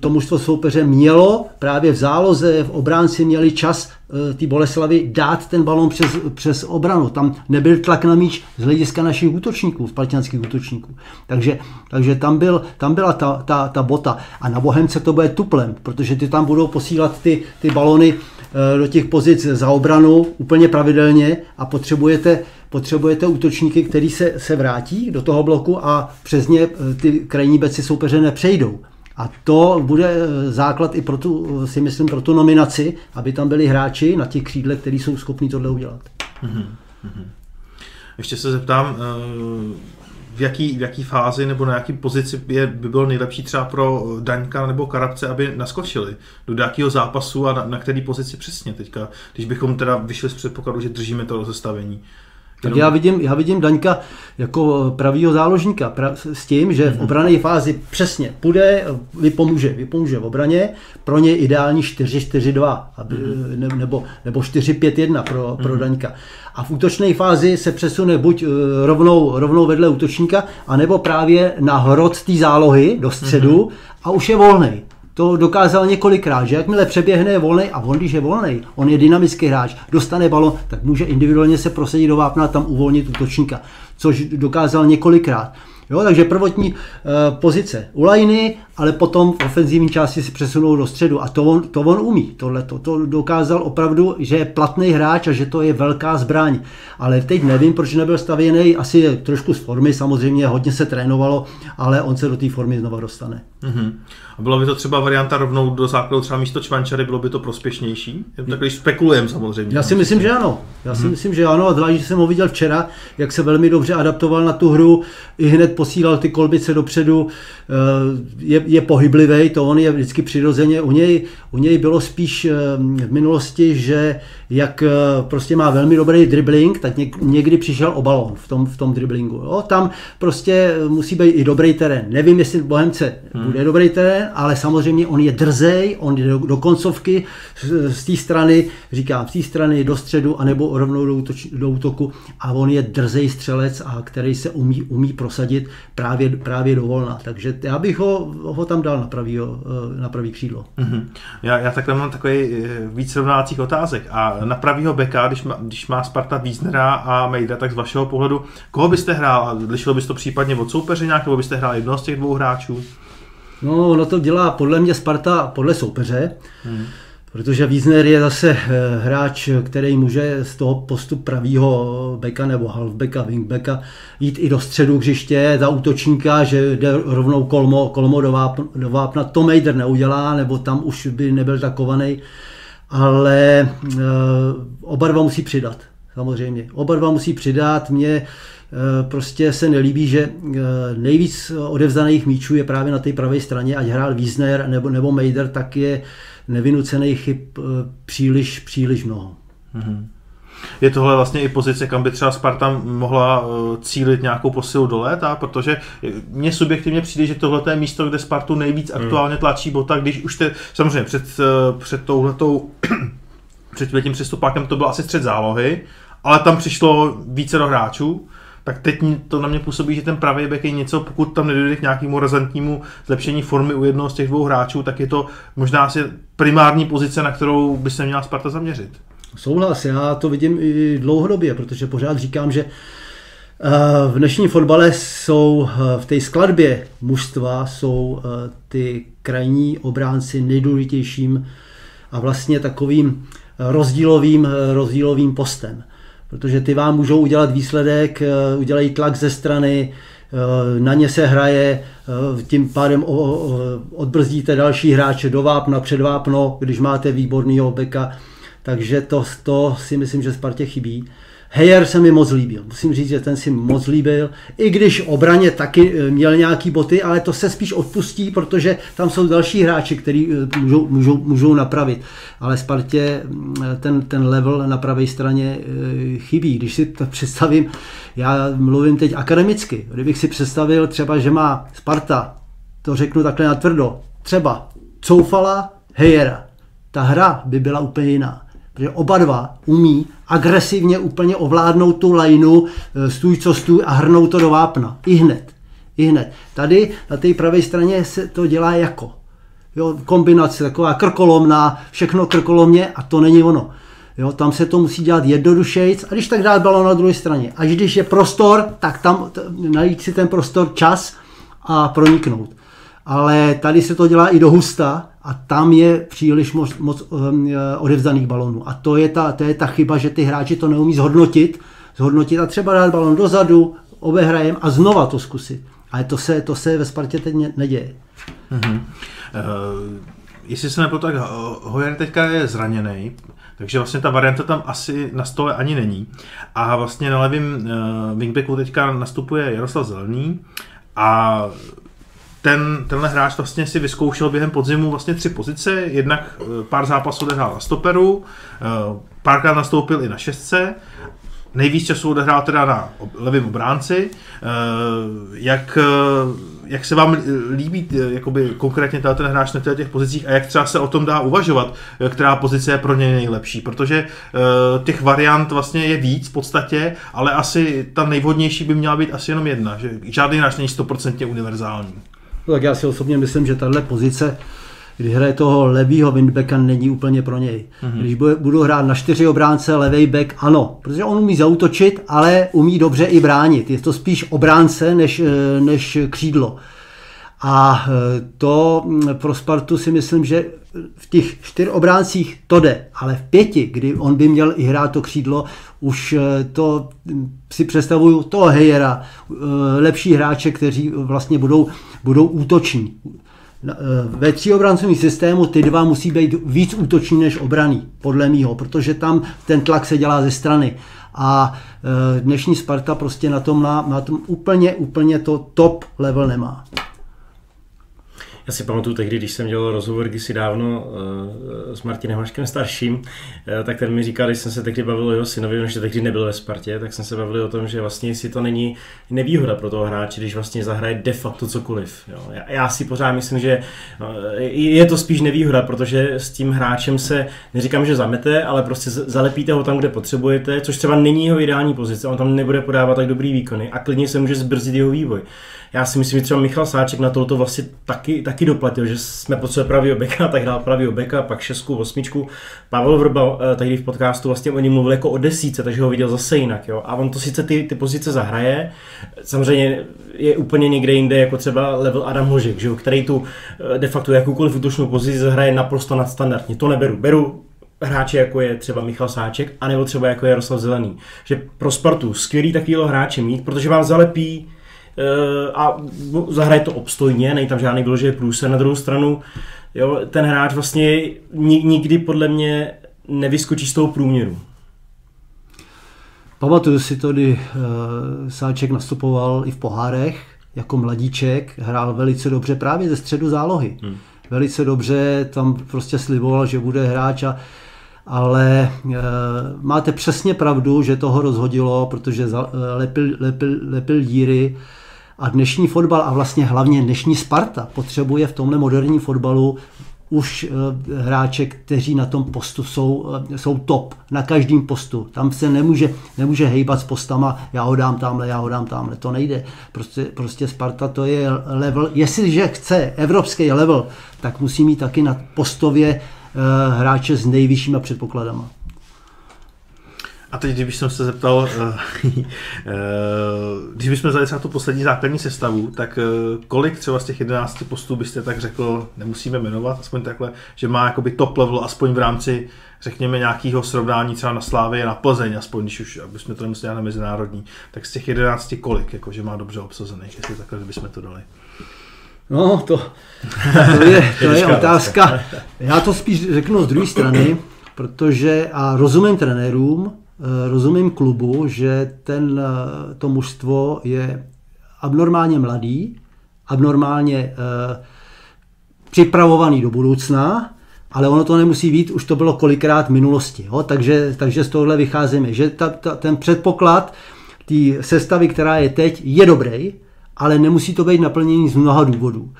to mužstvo soupeře mělo právě v záloze, v obránci měli čas Eh, ty Boleslavy dát ten balon přes, přes obranu. Tam nebyl tlak na míč z hlediska našich útočníků, spartianských útočníků. Takže, takže tam, byl, tam byla ta, ta, ta bota. A na Bohemce to bude tuplem, protože ty tam budou posílat ty, ty balony eh, do těch pozic za obranu úplně pravidelně a potřebujete, potřebujete útočníky, který se, se vrátí do toho bloku a přes ně eh, ty krajní beci soupeře nepřejdou. A to bude základ i pro tu, si myslím, pro tu nominaci, aby tam byli hráči na těch křídlech, kteří jsou schopni tohle udělat. Mm-hmm. Ještě se zeptám, eh, v jaký, v jaký fázi nebo na jaký pozici je, by bylo nejlepší třeba pro Daňka nebo Karabce, aby naskočili do jakého zápasu a na, na který pozici přesně teďka, když bychom teda vyšli z předpokladu, že držíme to rozestavení. Tak já vidím, já vidím Daňka jako pravýho záložníka pra, s tím, že v obrané fázi přesně půjde, vypomůže, vypomůže v obraně, pro ně ideální 4-4-2 aby, ne, nebo, nebo 4-5-1 pro, pro Daňka. A v útočné fázi se přesune buď eh, rovnou, rovnou vedle útočníka, anebo právě na hrot té zálohy do středu a už je volný. To dokázal několikrát, že jakmile přeběhne volný a on, když je volný, on je dynamický hráč, dostane balon, tak může individuálně se prosadit do vápna a tam uvolnit útočníka, což dokázal několikrát. Jo, takže prvotní uh, pozice u lajny, ale potom v ofenzivní části si přesunou do středu a to on, to on umí. Tohle to, to dokázal opravdu, že je platný hráč a že to je velká zbraň. Ale teď nevím, proč nebyl stavěný, asi trošku z formy, samozřejmě hodně se trénovalo, ale on se do té formy znova dostane. Mm-hmm. A byla by to třeba varianta rovnou do základu třeba místo Čvančary, bylo by to prospěšnější? Tak když spekulujem samozřejmě. Já si myslím, že ano. Já si hmm. myslím, že ano. A zvlášť, že jsem ho viděl včera, jak se velmi dobře adaptoval na tu hru, i hned posílal ty kolbice dopředu, eh, je, je pohyblivý, to on je vždycky přirozeně. U něj, u něj bylo spíš eh, v minulosti, že jak eh, prostě má velmi dobrý dribbling, tak někdy přišel o balón v tom, v tom dribblingu. Jo? Tam prostě musí být i dobrý terén. Nevím, jestli Bohemce hmm. bude dobrý terén, ale samozřejmě on je drzej, on jde do, do koncovky z, z té strany, říkám, z té strany do středu, anebo rovnou do, útoč, do útoku a on je drzej střelec, a který se umí, umí prosadit právě, právě do volna. Takže já bych ho, ho tam dal na pravý, eh, na pravý křídlo. Mm-hmm. Já, já takhle mám takový eh, víc srovnávacích otázek. A na pravýho beka, když má, když má Sparta Wiesnera a Mejda, tak z vašeho pohledu, koho byste hrál? Lišilo byste to případně od soupeře nějak, nebo byste hrál jednoho z těch dvou hráčů? No, ono to dělá podle mě Sparta podle soupeře, hmm. Protože Wiesner je zase eh, hráč, který může z toho postup pravýho beka nebo halfbacka, wingbacka jít i do středu hřiště za útočníka, že jde rovnou kolmo, kolmo do, vápna, do vápna. To Mejder neudělá, nebo tam už by nebyl takovaný, ale e, oba dva musí přidat, samozřejmě. Oba dva musí přidat. Mě Eh, prostě se nelíbí, že nejvíc odevzdaných míčů je právě na té pravé straně, ať hrál Wiesner nebo, nebo Mejder, tak je nevinucených chyb eh, příliš, příliš mnoho. Mm-hmm. Je tohle vlastně i pozice, kam by třeba Sparta mohla cílit nějakou posilu do léta, protože mně subjektivně přijde, že tohle je místo, kde Spartu nejvíc hmm. aktuálně tlačí bota, když už te, samozřejmě před, před touhletou před tím přestupákem to byl asi střed zálohy, ale tam přišlo více do hráčů tak teď to na mě působí, že ten pravý back je něco, pokud tam nedojde k nějakému razantnímu zlepšení formy u jednoho z těch dvou hráčů, tak je to možná asi primární pozice, na kterou by se měla Sparta zaměřit. Souhlas, já to vidím i dlouhodobě, protože pořád říkám, že eh, v dnešním fotbale jsou eh, v té skladbě mužstva jsou eh, ty krajní obránci nejdůležitějším a vlastně takovým rozdílovým, rozdílovým postem protože ty vám můžou udělat výsledek, eh, udělají tlak ze strany, eh, na ně se hraje, eh, tím pádem odbrzdíte další hráče do vápna, před vápno, když máte výborného beka, takže to, to si myslím, že Spartě chybí. Heyer se mi moc líbil. Musím říct, že ten si moc líbil. I když obraně taky eh, měl nějaký boty, ale to se spíš odpustí, protože tam jsou další hráči, kteří eh, můžou, můžou, můžou napravit. Ale Spartě ten, ten level na pravé straně eh, chybí. Když si to představím, já mluvím teď akademicky, kdybych si představil třeba, že má Sparta, to řeknu takhle na tvrdo, třeba Coufala, Hejera. Ta hra by byla úplně jiná protože oba dva umí agresivně úplně ovládnout tu lajnu, e, stůj co stůj a hrnout to do vápna. I hned. I hned. Tady na té pravé straně se to dělá jako. Jo, kombinace taková krkolomná, všechno krkolomně a to není ono. Jo, tam se to musí dělat jednodušejc a když tak dát balon na druhé straně. A když je prostor, tak tam najít si ten prostor čas a proniknout. Ale tady se to dělá i do husta a tam je příliš moc, moc um, odevzdaných balonů. A to je, ta, to je ta chyba, že ty hráči to neumí zhodnotit, zhodnotit a třeba dát balon dozadu, obehrajem a znova to zkusit. Ale to se, to se ve Spartě teď neděje. Mm-hmm. Uh, jestli se nepletu, tak Hoyer teďka je zraněný, takže vlastně ta varianta tam asi na stole ani není. A vlastně na levém uh, wingbacku teďka nastupuje Jaroslav Zelený a ten, tenhle hráč vlastně si vyzkoušel během podzimu vlastně tři pozice, jednak eh, pár zápasů odehrál na stoperu, eh, párkrát nastoupil i na šestce nejvíc času odehrál teda na levém obránci. Jak, jak se vám líbí jakoby konkrétně ten hráč na těch pozicích a jak třeba se o tom dá uvažovat, která pozice je pro něj nejlepší, protože těch variant vlastně je víc v podstatě, ale asi ta nejvhodnější by měla být asi jenom jedna, že žádný hráč není stoprocentně univerzální. No, tak já si osobně myslím, že tahle pozice když hraje toho levýho windbacka, není úplně pro něj. Mm-hmm. Když budu hrát na čtyři obránce levý back, ano, protože on umí zautočit, ale umí dobře i bránit. Je to spíš obránce než, eh, než křídlo. A eh, to mm, pro Spartu si myslím, že v těch čtyř obráncích to jde, ale v pěti, kdy on by měl i hrát to křídlo, už eh, to mm, si představuju toho Hejera, lepší hráče, kteří vlastně budou, budou útoční. Eh, ve tříobrancovém systému ty dva musí být víc útoční než obraný, podle mýho, protože tam ten tlak se dělá ze strany. A eh, dnešní Sparta prostě na tom, na, na tom úplně, úplně to top level nemá. Já si pamatuju tehdy, když jsem dělal rozhovor kdysi dávno uh, s Martinem Haškem starším, uh, tak ten mi říkal, když jsem se tehdy bavil o jeho synovi, že tehdy nebyl ve Spartě, tak jsem se bavil o tom, že vlastně si to není nevýhoda pro toho hráče, když vlastně zahraje de facto cokoliv. Jo. Já, si pořád myslím, že uh, je to spíš nevýhoda, protože s tím hráčem se, neříkám, že zamete, ale prostě zalepíte ho tam, kde potřebujete, což třeba není jeho ideální pozice, on tam nebude podávat tak dobrý výkony a klidně se může zbrzdit jeho vývoj já si myslím, že třeba Michal Sáček na to vlastně taky, taky doplatil, že jsme potřebovali pravý obeka, tak hrál pravý obeka, pak šestku, osmičku. Pavel Vrba eh, tady v podcastu vlastně o něm mluvil jako o desíce, takže ho viděl zase jinak. Jo? A on to sice ty, ty pozice zahraje, samozřejmě je úplně někde jinde, jako třeba level Adam Hožek, že jo? který tu eh, de facto jakoukoliv útočnou pozici zahraje naprosto nadstandardně. To neberu. Beru hráče, jako je třeba Michal Sáček, anebo třeba jako je Jaroslav Zelený. Že pro Spartu skvělý takovýhle hráče mít, protože vám zalepí a zahraje to obstojně, není tam žádný vyložený průser. Na druhou stranu, jo, ten hráč vlastně nikdy podle mě nevyskočí z toho průměru. Pamatuju si to, kdy uh, Sáček nastupoval i v pohárech jako mladíček, hrál velice dobře právě ze středu zálohy. Hmm. Velice dobře, tam prostě sliboval, že bude hráč a ale e, máte přesně pravdu, že toho rozhodilo, protože za, lepil, lepil, lepil díry a dnešní fotbal a vlastně hlavně dnešní Sparta potřebuje v tomhle moderním fotbalu už eh, hráče, kteří na tom postu jsou, eh, jsou top, na každém postu. Tam se nemůže, nemůže hejbat s postama, já ho dám tamhle, já ho dám tamhle, to nejde. Prostě, prostě Sparta to je level, jestliže chce evropský level, tak musí mít taky na postově eh, hráče s nejvyššíma předpokladama. A teď, když jsem se zeptal, eh, eh, když bychom vzali třeba tu poslední základní sestavu, tak eh, kolik třeba z těch 11 postů byste tak řekl, nemusíme jmenovat, aspoň takhle, že má jakoby top level, aspoň v rámci, řekněme, nějakého srovnání třeba na Slávě, na Plzeň, aspoň když už, aby jsme to nemuseli na mezinárodní, tak z těch 11 kolik, jako, že má dobře obsazených, jestli takhle bychom to dali. No, to, to je, to je otázka. Já to spíš řeknu z druhé strany, protože a rozumím trenérům, rozumím klubu, že ten, eh, to mužstvo je abnormálně mladý, abnormálně eh, připravovaný do budoucna, ale ono to nemusí být, už to bylo kolikrát v minulosti. Jo? Takže, takže z tohohle vycházíme, že ta, ta, ten předpoklad té sestavy, která je teď, je dobrý, ale nemusí to být naplněný z mnoha důvodů.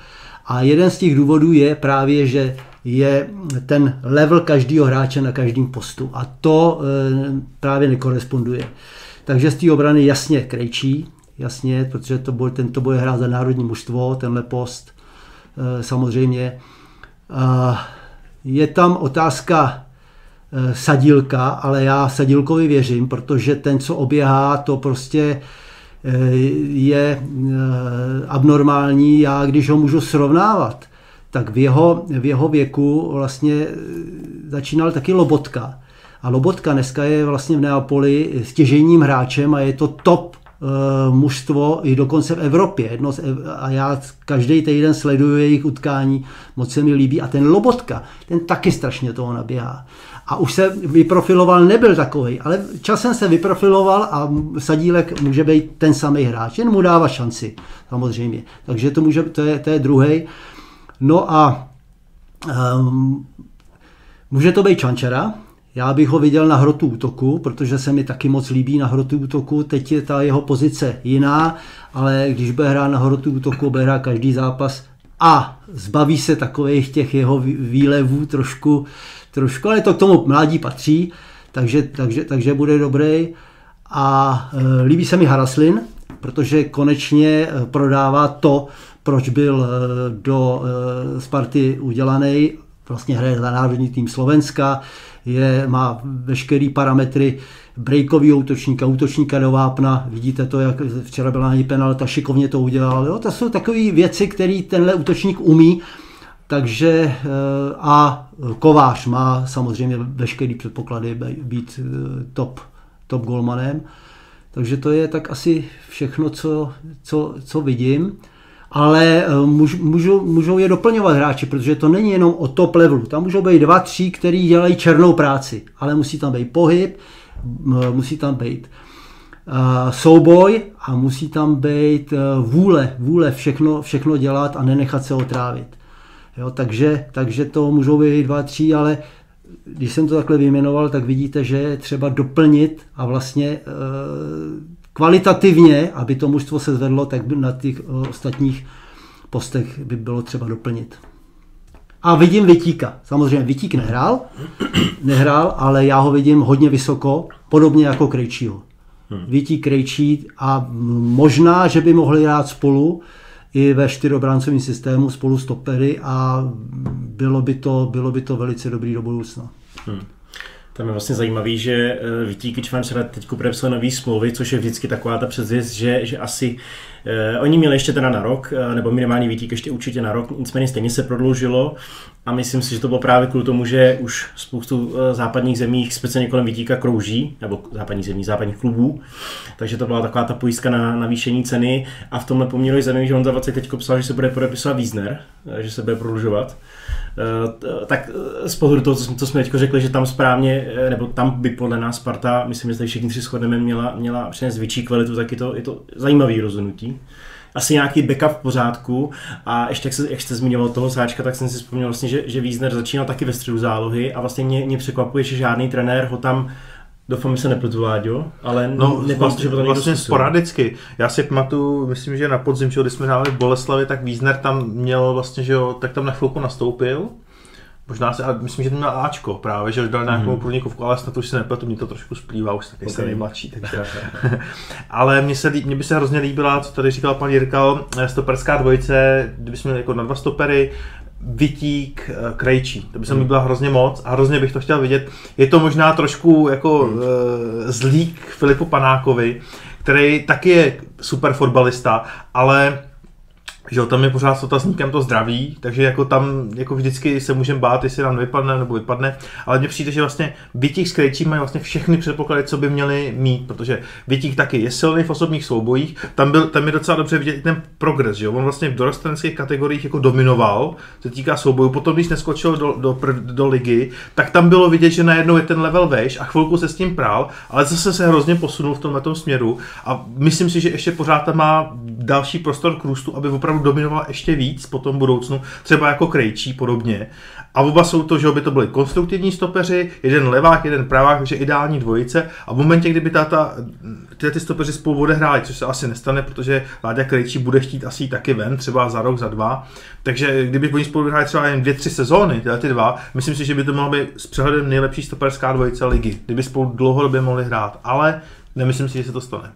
A jeden z těch důvodů je právě, že je ten level každého hráče na každém postu. A to e, právě nekoresponduje. Takže z té obrany jasně krejčí, jasně, protože to bude, ten to bude hrát za národní mužstvo, tenhle post, e, samozřejmě. Je tam otázka e, sadílka, ale já sadílkovi věřím, protože ten, co oběhá, to prostě je abnormální. Já když ho můžu srovnávat, tak v jeho, v jeho věku vlastně e, začínal taky Lobotka. A Lobotka dneska je vlastně v Neapoli stěžením hráčem a je to top uh, mužstvo i dokonce v Evropě. Jedno z, a já každý týden sleduju jejich utkání, moc se mi líbí. A ten Lobotka, ten taky strašně toho naběhá. A už se vyprofiloval, nebyl takový, ale časem se vyprofiloval a Sadílek může být ten samý hráč, jen mu dává šanci, samozřejmě. Takže to, může, to je, to je druhý. No a um, může to být Čančera. Já bych ho viděl na hrotu útoku, protože se mi taky moc líbí na hrotu útoku. Teď je ta jeho pozice jiná, ale když bude hrát na hrotu útoku, bude hrát každý zápas a zbaví se takových těch jeho výlevů trošku, trošku, ale to k tomu mládí patří, takže, takže, takže bude dobrý. A e, líbí se mi Haraslin, protože konečně e, prodává to, proč byl e, do e, Sparty udělaný. Vlastně hraje za národní tým Slovenska, je, má veškerý parametry breakový útočníka, útočníka do vápna. Vidíte to, jak včera byla na penalta, šikovně to udělal. Jo? To jsou takové věci, které tenhle útočník umí. Takže eh, a Kovář má samozřejmě veškerý předpoklady být eh, top, top golmanem. Takže to je tak asi všechno, co, co, co vidím. Ale eh, můžou, můžou je doplňovat hráči, protože to není jenom o top levelu. Tam můžou být dva, tři, který dělají černou práci, ale musí tam být pohyb, musí tam být souboj a musí tam být vůle, vůle všechno, všechno dělat a nenechat se otrávit. Jo, takže, takže to můžou být dva, tři, ale když jsem to takhle vyjmenoval, tak vidíte, že je třeba doplnit a vlastně kvalitativně, aby to mužstvo se zvedlo, tak by na těch e, ostatních postech by bylo třeba doplnit. A vidím Vytíka. Samozřejmě Vytík nehrál, nehrál, ale já ho vidím hodně vysoko, podobně jako Krejčího. Hmm. Vytík Krejčí a možná, že by mohli hrát spolu, i ve čtyřobráncovém systému spolu s topery a bylo by to, bylo by to velice dobrý do budoucna. Hmm. Tam je vlastně zajímavý, že eh, Vítíky třeba teď podepsal nový smlouvy, což je vždycky taková ta předzvěst, že, že asi oni měli ještě teda na rok, eh, nebo minimální Vítík ještě určitě na rok, nicméně stejně se prodloužilo a myslím si, že to bylo právě kvůli tomu, že už spoustu eh, západních zemí, speciálně kolem Vítíka, krouží, nebo západních zemí, západních klubů, takže to byla taková ta pojistka na navýšení ceny a v tomhle poměru je zajímavý, že on za 20 teď psal, že se bude podepisovat Wiesner, že se bude prodlužovat. Eh, tak eh, z pohledu toho, co jsme teď řekli, že tam správně, eh, nebo tam by podle nás Sparta, myslím, že tady všichni tři shodneme, měla, měla přinést větší kvalitu, tak je to, je to zajímavý rozhodnutí asi nějaký backup v pořádku. A ještě jak, se, jak jste zmiňoval toho sáčka, tak jsem si vzpomněl vlastně, že, že Wiesner začínal taky ve středu zálohy a vlastně mě, mě překvapuje, že žádný trenér ho tam Doufám, že se nepletu, Láďo, ale no, vlastně, že to vlastně sporadicky. Já si pamatuju, myslím, že na podzim, když jsme hráli v Boleslavi, tak Wiesner tam měl vlastně, že jo, tak tam na chvilku nastoupil. Možná se, ale myslím, že to měl Ačko právě, že dal nějakou mm. průnikovku, ale snad už se nepletu, mě to trošku splývá, už taky okay. jsem nejmladší. Takže. ale mně, se, mně by se hrozně líbila, co tady říkal pan Jirkal, eh, stoperská dvojice, kdybychom měli jako na dva stopery, Vytík, eh, Krejčí. To by se mi byla hrozně moc a hrozně bych to chtěl vidět. Je to možná trošku jako uh, zlík Filipu Panákovi, který taky je super fotbalista, ale že tam je pořád s otazníkem to zdraví, takže jako tam jako vždycky se můžeme bát, jestli nám vypadne nebo vypadne, ale mně přijde, že vlastně Vytík s Krejčím mají vlastně všechny předpoklady, co by měli mít, protože Vytík taky je silný v osobních soubojích, tam, byl, tam je docela dobře vidět i ten progres, že jo, on vlastně v dorostenských kategoriích jako dominoval, se týká soubojů, potom když neskočil do, do, do, do ligy, tak tam bylo vidět, že najednou je ten level vejš a chvilku se s tím prál, ale zase se hrozně posunul v tomhle směru a myslím si, že ještě pořád tam má další prostor k růstu, aby opravdu opravdu dominovala ještě víc po tom budoucnu, třeba jako Krejčí podobně. A oba jsou to, že by to byly konstruktivní stopeři, jeden levák, jeden pravák, takže ideální dvojice. A v momentě, kdyby táta, tyhle ty stopeři spolu odehráli, což se asi nestane, protože Láďa Krejčí bude chtít asi taky ven, třeba za rok, za dva. Takže kdyby oni spolu odehráli třeba jen dvě, tři sezóny, tyhle ty dva, myslím si, že by to mohlo být s přehledem nejlepší stoperská dvojice ligy, kdyby spolu dlouhodobě mohli hrát. Ale nemyslím si, že se to stane.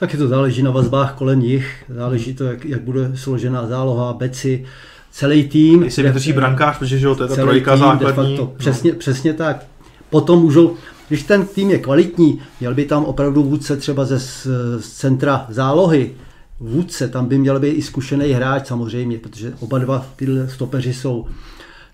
Taky to záleží na vazbách kolem nich, záleží to, jak, jak bude složená záloha, beci, celý tým. Jestli vydrží brankář, protože že jo, to je ta trojka tým, základní. Facto, no. přesně, přesně tak. Potom můžou, když ten tým je kvalitní, měl by tam opravdu vůdce třeba ze z, centra zálohy, vůdce, tam by měl být i zkušený hráč samozřejmě, protože oba dva tyhle stopeři jsou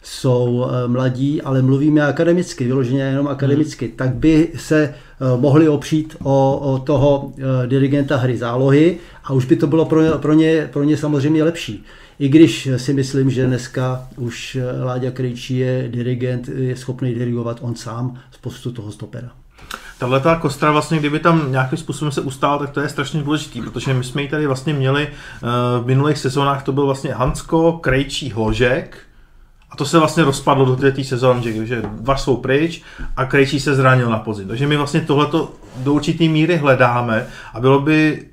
jsou eh, mladí, ale mluvíme akademicky, vyloženě jenom akademicky, hmm. tak by se eh, mohli opřít o, o toho eh, dirigenta hry zálohy a už by to bylo pro ně, pro ně, pro ně samozřejmě lepší. I když si myslím, že dneska už Láďa Krejčí je dirigent, je schopný dirigovat on sám z postu toho stopera. Tahle ta kostra vlastně, kdyby tam nějakým způsobem se ustál, tak to je strašně důležitý, protože my jsme ji tady vlastně měli v minulých sezónách, to byl vlastně Hansko, Krejčí, Hložek, A to se vlastně rozpadlo do té sezóny, že, že dva jsou pryč a Krejčí se zranil na podzim. Takže my vlastně tohleto do určité míry hledáme a bylo by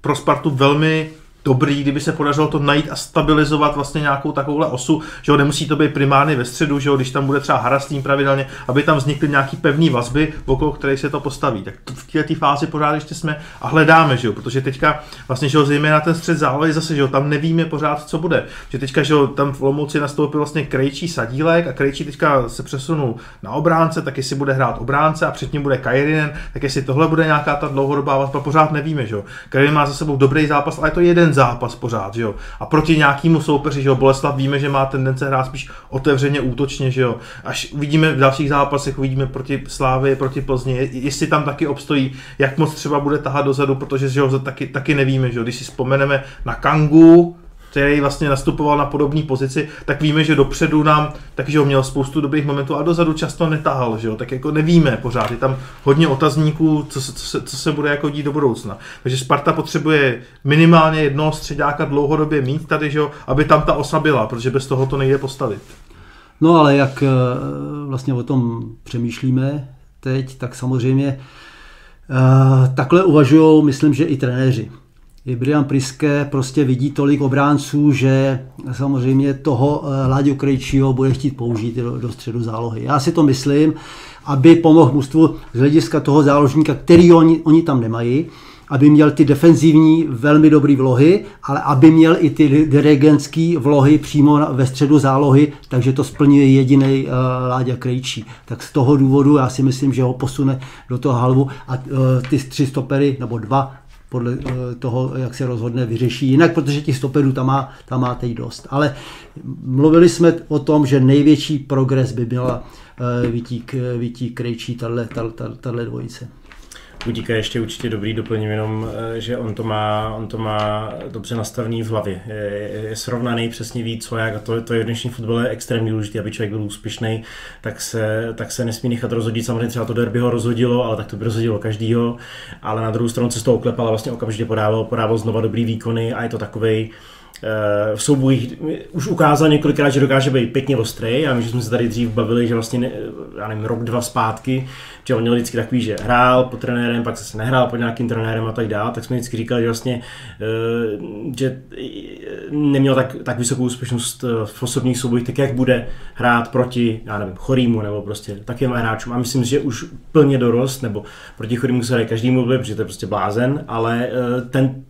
pro Spartu velmi dobrý, kdyby se podařilo to najít a stabilizovat vlastně nějakou takovouhle osu, že ho nemusí to být primárně ve středu, že ho, když tam bude třeba harastým pravidelně, aby tam vznikly nějaký pevný vazby, okolo kterých se to postaví. Tak v této fázi pořád ještě jsme a hledáme, že jo, protože teďka vlastně, že ho zejména ten střed zálohy zase, že jo, tam nevíme pořád, co bude. Že teďka, že jo, tam v Lomouci nastoupil vlastně Krejčí sadílek a Krejčí teďka se přesunul na obránce, tak jestli bude hrát obránce a předtím bude Kajrinen, tak jestli tohle bude nějaká ta dlouhodobá vazba, pořád nevíme, že jo. Kajrinen má za sebou dobrý zápas, ale je to jeden zápas pořád, že jo. A proti nějakému soupeři, že jo, Boleslav víme, že má tendence hrát spíš otevřeně útočně, že jo. Až uvidíme v dalších zápasech, uvidíme proti Slávy, proti Plzni, jestli tam taky obstojí, jak moc třeba bude tahat dozadu, protože že jo, taky, taky nevíme, že jo. Když si vzpomeneme na Kangu, který vlastně nastupoval na podobné pozici, tak víme, že dopředu nám, takže ho měl spoustu dobrých momentů a dozadu často netahal, že jo? tak jako nevíme pořád, je tam hodně otazníků, co se, co se, co se bude jako dít do budoucna. Takže Sparta potřebuje minimálně jednoho středáka dlouhodobě mít tady, že jo? aby tam ta osa byla, protože bez toho to nejde postavit. No ale jak eh, vlastně o tom přemýšlíme teď, tak samozřejmě eh, takhle uvažují, myslím, že i trenéři. Brian Priske prostě vidí tolik obránců, že samozřejmě toho eh, Láďu Krejčího bude chtít použít do, do středu zálohy. Já si to myslím, aby pomohl mužstvu z hlediska toho záložníka, který oni, oni tam nemají, aby měl ty defenzivní velmi dobré vlohy, ale aby měl i ty dirigentské vlohy přímo ve středu zálohy, takže to splňuje jediný uh, Láďa Krejčí. Tak z toho důvodu já si myslím, že ho posune do toho halvu a uh, ty tři stopery, nebo dva, podle eh, toho, jak se rozhodne, vyřeší jinak, protože těch stoperů tam má, tam má teď dost. Ale mluvili jsme o tom, že největší progres by byla Vítík, Vítík Krejčí, tahle dvojice. Utíká ještě určitě dobrý, doplním jenom, eh, že on to má, on to má dobře nastavený v hlavě. Je, je srovnaný, přesně ví, co jak, a to, to je v dnešním fotbale extrémně důležité, aby člověk byl úspěšný, tak se, tak se nesmí nechat rozhodit. Samozřejmě třeba to derby ho rozhodilo, ale tak to by rozhodilo každýho, ale na druhou stranu se z toho uklepal a vlastně okamžitě podával, podával znova dobrý výkony a je to takovej, v soubojích už ukázal několikrát, že dokáže být pěkně ostrý a my že jsme se tady dřív bavili, že vlastně, já nevím, rok, dva zpátky, že on měl vždycky takový, že hrál pod trenérem, pak se nehrál pod nějakým trenérem a tak dále, tak jsme vždycky říkali, že vlastně, eh, že neměl tak, tak vysokou úspěšnost eh, v osobních soubojích, tak jak bude hrát proti, já nevím, chorýmu nebo prostě takovým hráčům. A myslím, že už plně dorost, nebo proti chorýmu se mluví, protože to je prostě blázen, ale ten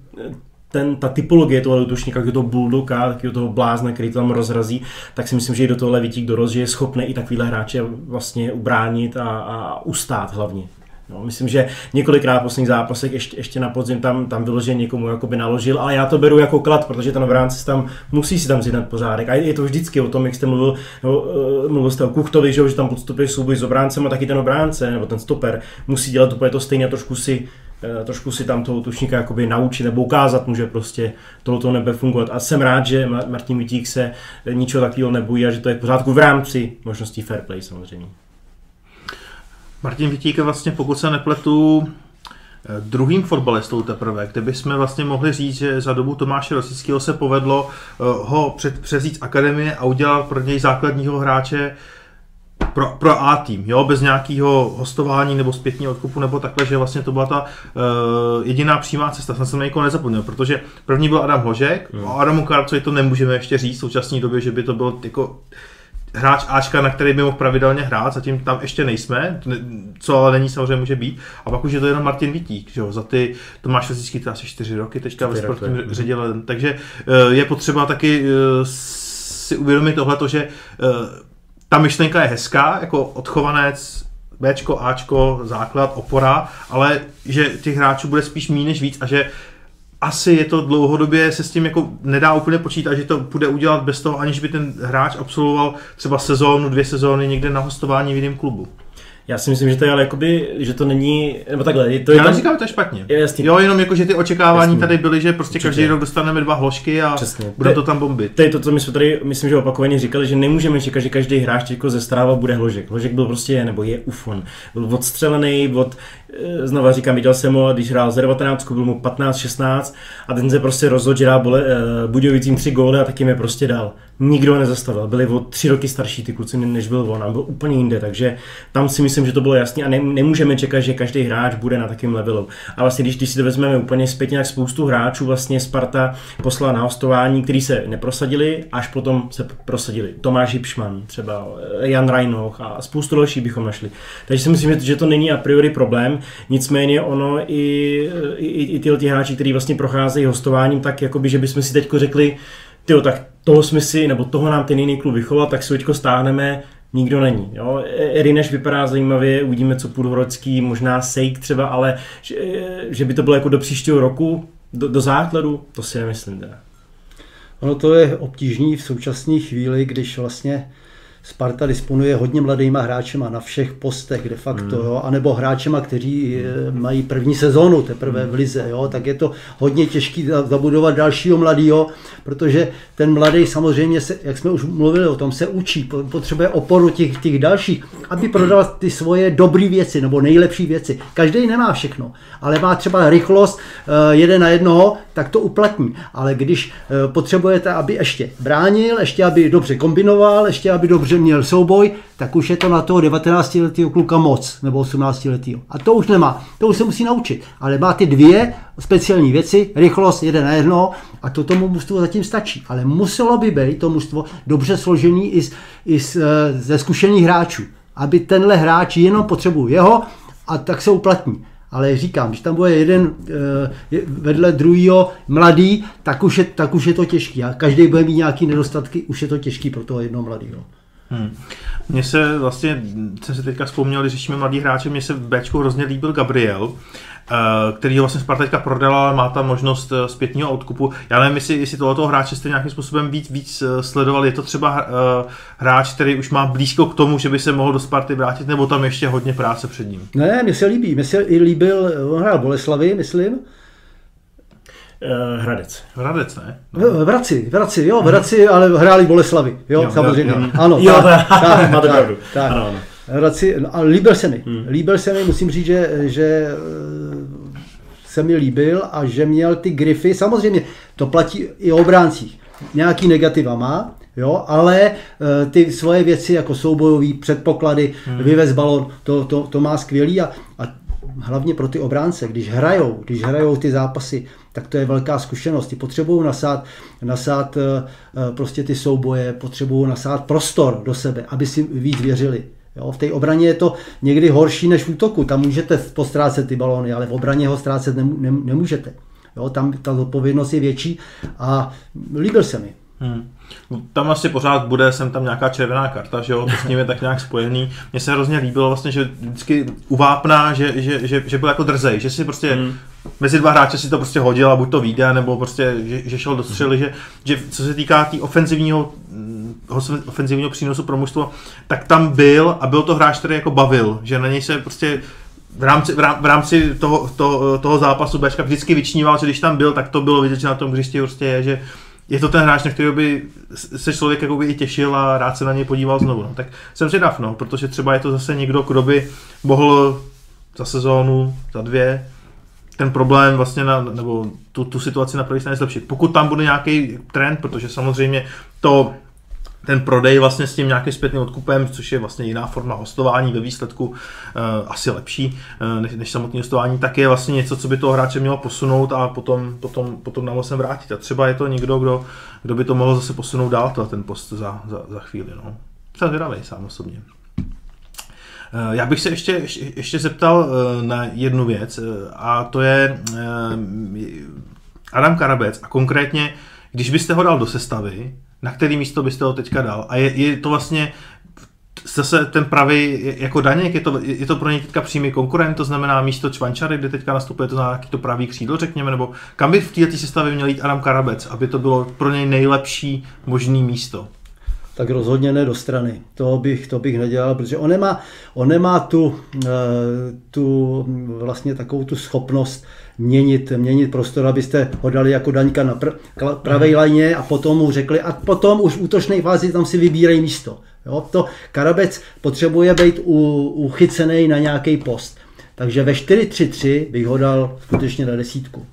ten, ta typologie toho útočníka, jako toho bulldoga, takového toho blázna, který to tam rozrazí, tak si myslím, že i do tohle vytík dorost, že je schopný i takovýhle hráče vlastně ubránit a, a ustát hlavně. No, myslím, že několikrát v posledních zápasech ještě, ještě na podzim tam, tam vyloženě někomu jakoby naložil, ale já to beru jako klad, protože ten obránce tam musí si tam zjednat pořádek. A je to vždycky o tom, jak jste mluvil, no, mluvil jste o Kuchtovi, že, že tam podstupuje souboj s obráncem a taky ten obránce nebo ten stoper musí dělat úplně to stejně a trošku si Eh, trošku si tam toho tušníka jakoby naučit nebo ukázat mu, že prostě tohoto nebude fungovat. A jsem rád, že Martin Vitík se ničeho takového nebojí a že to je v pořádku v rámci možností fair play samozřejmě. Martin Vitík je vlastně, pokud se nepletu, eh, druhým fotbalistou teprve, kde bychom vlastně mohli říct, že za dobu Tomáše Rosického se povedlo eh, ho před, přezít z akademie a udělat pro něj základního hráče pro, pro A tým, jo, bez nějakého hostování nebo zpětního odkupu nebo takhle, že vlastně to byla ta uh, jediná přímá cesta, jsem se na někoho nezapomněl, protože první byl Adam Hožek, hmm. o Adamu Karpcovi to nemůžeme ještě říct v současné době, že by to byl jako hráč Ačka, na který by mohl pravidelně hrát, zatím tam ještě nejsme, co ale není samozřejmě může být. A pak už je to jenom Martin Vitík, že jo, za ty, to máš fyzicky to asi čtyři roky teďka ve sportním hmm. ředěle, takže uh, je potřeba taky uh, si uvědomit tohleto, že ta myšlenka je hezká, jako odchovanec, Bčko, Ačko, základ, opora, ale že těch hráčů bude spíš méně než víc a že asi je to dlouhodobě se s tím jako nedá úplně počítat, že to bude udělat bez toho, aniž by ten hráč absolvoval třeba sezónu, dvě sezóny někde na hostování v jiném klubu. Já si myslím, že to je ale jakoby, že to není, nebo takhle, to je Já tam, neříkám, že to je špatně. Je, jasně. Jo, jenom jako, že ty očekávání Jasně. tady byly, že prostě každý Určitě. rok dostaneme dva hložky a Přesně. bude To- tam bombit. To je to, co my jsme tady, myslím, že opakovaně říkali, že nemůžeme čekat, že každý hráč teďko ze Stráva bude hložek. Hložek byl prostě, nebo je ufon. Byl odstřelený, od, eh, znova říkám, viděl jsem ho, když hrál za 19, byl mu 15-16 a ten se prostě rozhodl, že dá bole, eh, Budějovicím tři góly a taky je prostě dal. Nikdo ho nezastavil, byli o tři roky starší ty kluci, než byl on, a byl úplně jinde, takže tam si myslím, že to bylo jasné a ne, nemůžeme čekat, že každý hráč bude na takém levelu. A vlastně, když, když si to vezmeme úplně zpětně, tak spoustu hráčů vlastně Sparta poslala na hostování, který se neprosadili, až potom se prosadili. Tomáš Hipšman, třeba eh, Jan Rajnoch a spoustu dalších bychom našli. Takže si myslím, že- to není a priori problém, nicméně ono i, i, i tyhle ty hráči, kteří vlastně procházejí hostováním, tak jakoby, že bychom si teďko řekli, tyjo, tak toho jsme si, nebo toho nám ten jiný klub vychoval, tak si teďko stáhneme, nikdo není. Jo? Erineš vypadá zajímavě, uvidíme, co Půlhorodský, možná Sejk třeba, ale že, že by to bylo jako do příštího roku, do, do základu, to si nemyslím. Teda. Ono to je obtížný v současné chvíli, když vlastně Sparta disponuje hodně mladýma hráčema na všech postech de facto, Hmm. jo, anebo hráčema, kteří eh, mají první sezónu teprve Hmm. v lize, jo, tak je to hodně těžký za- zabudovat dalšího mladýho, protože ten mladý samozřejmě, se, jak jsme už mluvili o tom, se učí, po- potřebuje oporu těch, těch dalších, aby prodal ty svoje dobré věci nebo nejlepší věci. Každý nemá všechno, ale má třeba rychlost eh, jeden na jednoho, tak to uplatní. Ale když eh, potřebujete, aby ještě bránil, ještě aby dobře kombinoval, ještě aby dobře měl souboj, tak už je to na toho 19-letého kluka moc, nebo 18-letého. A to už nemá, to už se musí naučit. Ale má ty dvě speciální věci, rychlost jeden na jedno, a to tomu mužstvu zatím stačí. Ale muselo by být to mužstvo dobře složený i, z, i z, eh, ze zkušených hráčů. Aby tenhle hráč jenom potřebuje jeho a tak se uplatní. Ale říkám, když tam bude jeden je- vedle druhého mladý, tak už, je, tak už je to těžký. A každý bude mít nějaký nedostatky, už je to těžký pro toho jednoho mladého. Hmm. Mně se vlastně, jsem si teďka vzpomněl, když řešíme mladý hráče, mně se v Bčku hrozně líbil Gabriel, eh, který ho vlastně Sparta teďka prodala, ale má tam možnost eh, zpětního odkupu. Já nevím, jestli, jestli tohoto hráče jste nějakým způsobem víc, víc eh, sledoval. Je to třeba hráč, který už má blízko k tomu, že by se mohl do Sparty vrátit, nebo tam ještě hodně práce před ním? Ne, mně se líbí. Mně se i líbil, on hrál Boleslavy, myslím. Uh, Hradec. Hradec, ne? V Vraci, v Vraci, jo, Vraci, ale hráli Boleslavy, jo, Jo, samozřejmě. jo, jo. Ano, Jo, tak, tak, tak, máte tak, pravdu. tak. Ano, ano. Hradci, no, a líbil se mi. Hmm. Líbil se mi, musím říct, že, že eh, se mi líbil a že měl ty grify, samozřejmě to platí i o obráncích. Nějaký negativa má, jo, ale eh, ty svoje věci jako soubojový předpoklady, hmm. vyvez balon, to, to, to má skvělý a, a hlavně pro ty obránce, když hrajou, když hrajou ty zápasy, tak to je velká zkušenost. Ty potřebují nasát, nasát eh, eh, prostě ty souboje, potřebují nasát prostor do sebe, aby si víc věřili. Jo, v té obraně je to někdy horší než v útoku. Tam můžete postrácet ty balony, ale v obraně ho ztrácet nemů- nem- nemůžete. Jo, tam ta zodpovědnost je větší a líbil se mi. Hmm. Tam asi pořád bude sem tam nějaká červená karta, že jo, to s ním je tak nějak spojený. Mně se hrozně líbilo vlastně, že vždycky uvápná, že, že, že, že byl jako drzej, že si prostě hmm. Mezi dva hráče si to prostě hodil a buď to vyjde, nebo prostě, že, že šel do střely, že, že co se týká tý ofenzivního, mm, ofenzivního přínosu pro mužstvo, tak tam byl a byl to hráč, který jako bavil, že na něj se prostě v rámci, v rám- v rámci toho, toho, toho zápasu Bčka vždycky vyčníval, že když tam byl, tak to bylo vidět, že na tom hřišti prostě je, že je to ten hráč, na kterého by se člověk jakoby i těšil a rád se na něj podíval znovu. No. Tak jsem zvědav, no, protože třeba je to zase někdo, kdo by mohl za sezónu, za dvě, ten problém vlastně, na, nebo tu, tu situaci na první straně zlepšit. Pokud tam bude nějaký trend, protože samozřejmě to ten prodej vlastně s tím nějakým zpětným odkupem, což je vlastně jiná forma hostování ve výsledku uh, asi lepší uh, než, než samotné hostování, tak je vlastně něco, co by toho hráče mělo posunout a potom, potom, potom na sem vrátit. A třeba je to někdo, kdo, kdo by to mohl zase posunout dál, to, ten post za, za, za chvíli. No. Jsem zvědavý sám osobně. Eh, Já bych se ještě, ještě, zeptal eh, na jednu věc eh, a to je Adam Karabec a konkrétně, když byste ho dal do sestavy, na který místo byste ho teďka dal? A je, je to vlastně zase ten pravý jako Daněk, je to, je to pro něj teďka přímý konkurent, to znamená místo Čvančary, kde teďka nastupuje to nějaký to pravý křídlo, řekněme, nebo kam by v této sestavě měl jít Adam Karabec, aby to bylo pro něj nejlepší možný místo? Tak rozhodně ne do strany. To bych, to bych nedělal, protože on nemá, on nemá tu, eh, tu vlastně takovou tu schopnost měnit, měnit prostor, abyste ho dali jako daňka na pr- pravé mhm. lajně a potom mu řekli, a potom už v útočné fázi tam si vybírej místo. Jo? To Karabec potřebuje být u, uchycený na nějaký post. Takže ve 4-3-3 bych ho dal skutečně na desítku.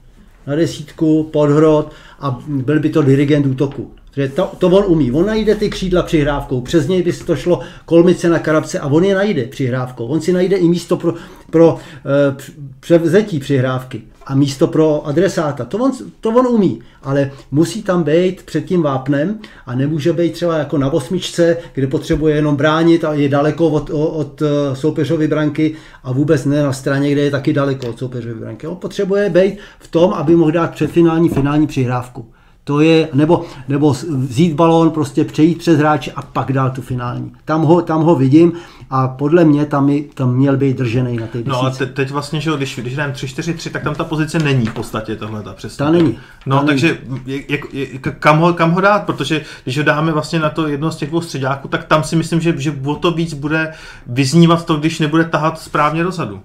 Na desítku, podhrot a byl by to dirigent útoku. Že to, to on umí. On najde ty křídla přihrávkou. Přes něj by to šlo kolmice na karabce a on je najde přihrávkou. On si najde i místo pro, pro e, převzetí přihrávky a místo pro adresáta. To on, to on umí, ale musí tam být před tím vápnem a nemůže být třeba jako na osmičce, kde potřebuje jenom bránit a je daleko od, od eh, soupeřovy branky a vůbec ne na straně, kde je taky daleko od soupeřovy branky. On potřebuje být v tom, aby mohl dát předfinální finální přihrávku. To je, nebo, nebo vzít balón, prostě přejít přes hráče a pak dát tu finální. Tam ho, tam ho vidím a podle mě tam, je, tam měl být držený na té No a te, teď vlastně, že když, když jdeme 3-4-3, tak tam ta pozice není v podstatě tohle ta přesně. Ta není. No ta takže je, je, je, kam, ho, kam ho dát, protože když ho dáme vlastně na to jedno z těch dvou středáků, tak tam si myslím, že, že o to víc bude vyznívat to, když nebude tahat správně dozadu.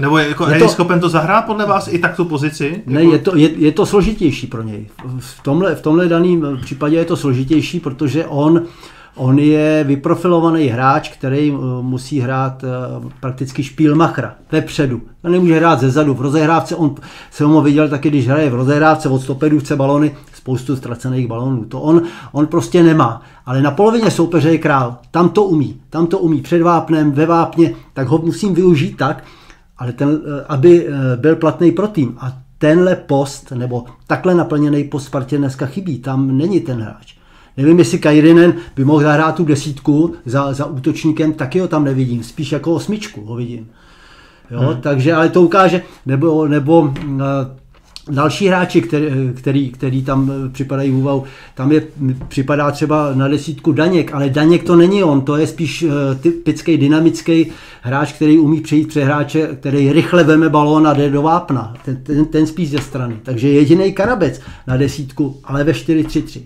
Nebo je, jako, je, to, schopen to zahrát podle vás i tak tu pozici? Ne, jako... je, to, je, je to složitější pro něj. V tomhle, v tomhle daném případě je to složitější, protože on, on je vyprofilovaný hráč, který uh, musí hrát uh, prakticky špílmachra vepředu. On nemůže hrát ze zadu. V rozehrávce, on se ho viděl taky, když hraje v rozehrávce od stopedůvce balony, spoustu ztracených balonů. To on, on prostě nemá. Ale na polovině soupeře je král. Tam to umí. Tam to umí před vápnem, ve vápně, tak ho musím využít tak, ale ten, eh, aby eh, byl platný pro tým. A tenhle post, nebo takhle naplněný post Spartě dneska chybí. Tam není ten hráč. Nevím, jestli Kajrinen by mohl zahrát tu desítku za, za útočníkem, taky ho tam nevidím. Spíš jako osmičku ho vidím. Jo, hmm. takže, ale to ukáže, nebo, nebo eh, Další hráči, který, který, který tam připadají v úvahu, tam je, připadá třeba na desítku Daněk, ale Daněk to není on, to je spíš eh, typický dynamický hráč, který umí přejít přes hráče, který rychle veme balón a jde do vápna. Ten, ten, ten spíš ze strany. Takže jediný Karabec na desítku, ale ve 4-3-3.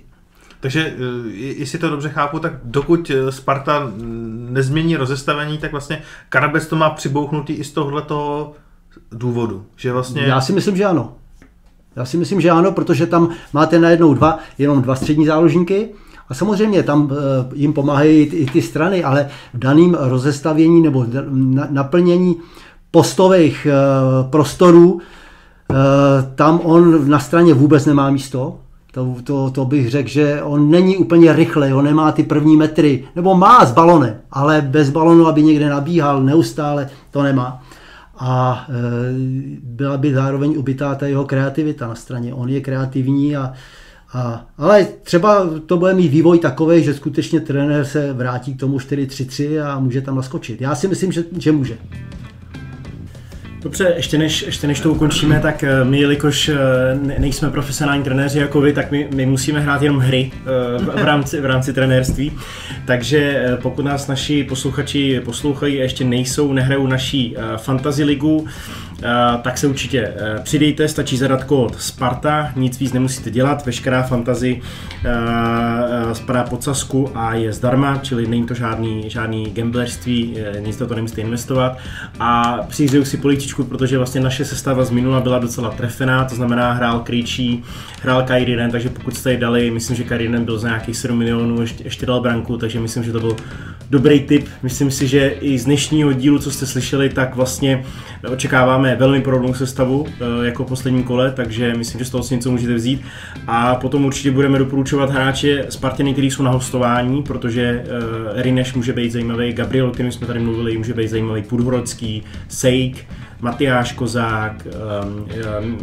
Takže eh, jestli to dobře chápu, tak dokud eh, Sparta nezmění rozestavení, tak vlastně Karabec to má přibouchnutý i z tohoto důvodu. Že vlastně... Já si myslím, že ano. Já si myslím, že ano, protože tam máte najednou dva, jenom dva střední záložníky, a samozřejmě tam eh, jim pomáhají i ty strany, ale v daném rozestavění nebo naplnění postových eh, prostorů, eh, tam on na straně vůbec nemá místo. To, to, to bych řekl, že on není úplně rychlej, on nemá ty první metry, nebo má s balonem, ale bez balonu, aby někde nabíhal neustále, to nemá a e, byla by zároveň ubytá ta jeho kreativita na straně. On je kreativní a, a, ale třeba to bude mít vývoj takový, že skutečně trenér se vrátí k tomu 4-3-3 a může tam naskočit. Já si myslím, že, že může. Dobře, ještě než, ještě než to ukončíme, tak eh, my, jelikož eh, nejsme profesionální trenéři jako vy, tak my, my musíme hrát jenom hry v, v, rámci, v rámci trenérství. Takže pokud nás naši posluchači poslouchají a ještě nejsou, nehrajou naší fantasy ligu, Eh, tak se určitě eh, přidejte, stačí zadat kód Sparta, nic víc nemusíte dělat, veškerá fantazy eh, spadá pod sasku a je zdarma, čili není to žádný, žádný gamblerství, nic do toho nemusíte investovat a přihřeju si políčičku, protože vlastně naše sestava z minula byla docela trefená, to znamená hrál Krejčí, hrál Kairinen, takže pokud jste dali, myslím, že Kairinen byl za nějakých 7 milionů, ještě, ještě dal branku, takže myslím, že to byl dobrý tip. Myslím si, že i z dnešního dílu, co jste slyšeli, tak vlastně očekáváme velmi podobnou sestavu eh, jako v posledním kole, takže myslím, že z toho si něco můžete vzít. A potom určitě budeme doporučovat hráče Spartany, kteří jsou na hostování, protože uh, Rineš může být zajímavý, Gabriel, o kterém jsme tady mluvili, může být zajímavý, Pudhorodský, Sejk, Matyáš Kozák, um, um,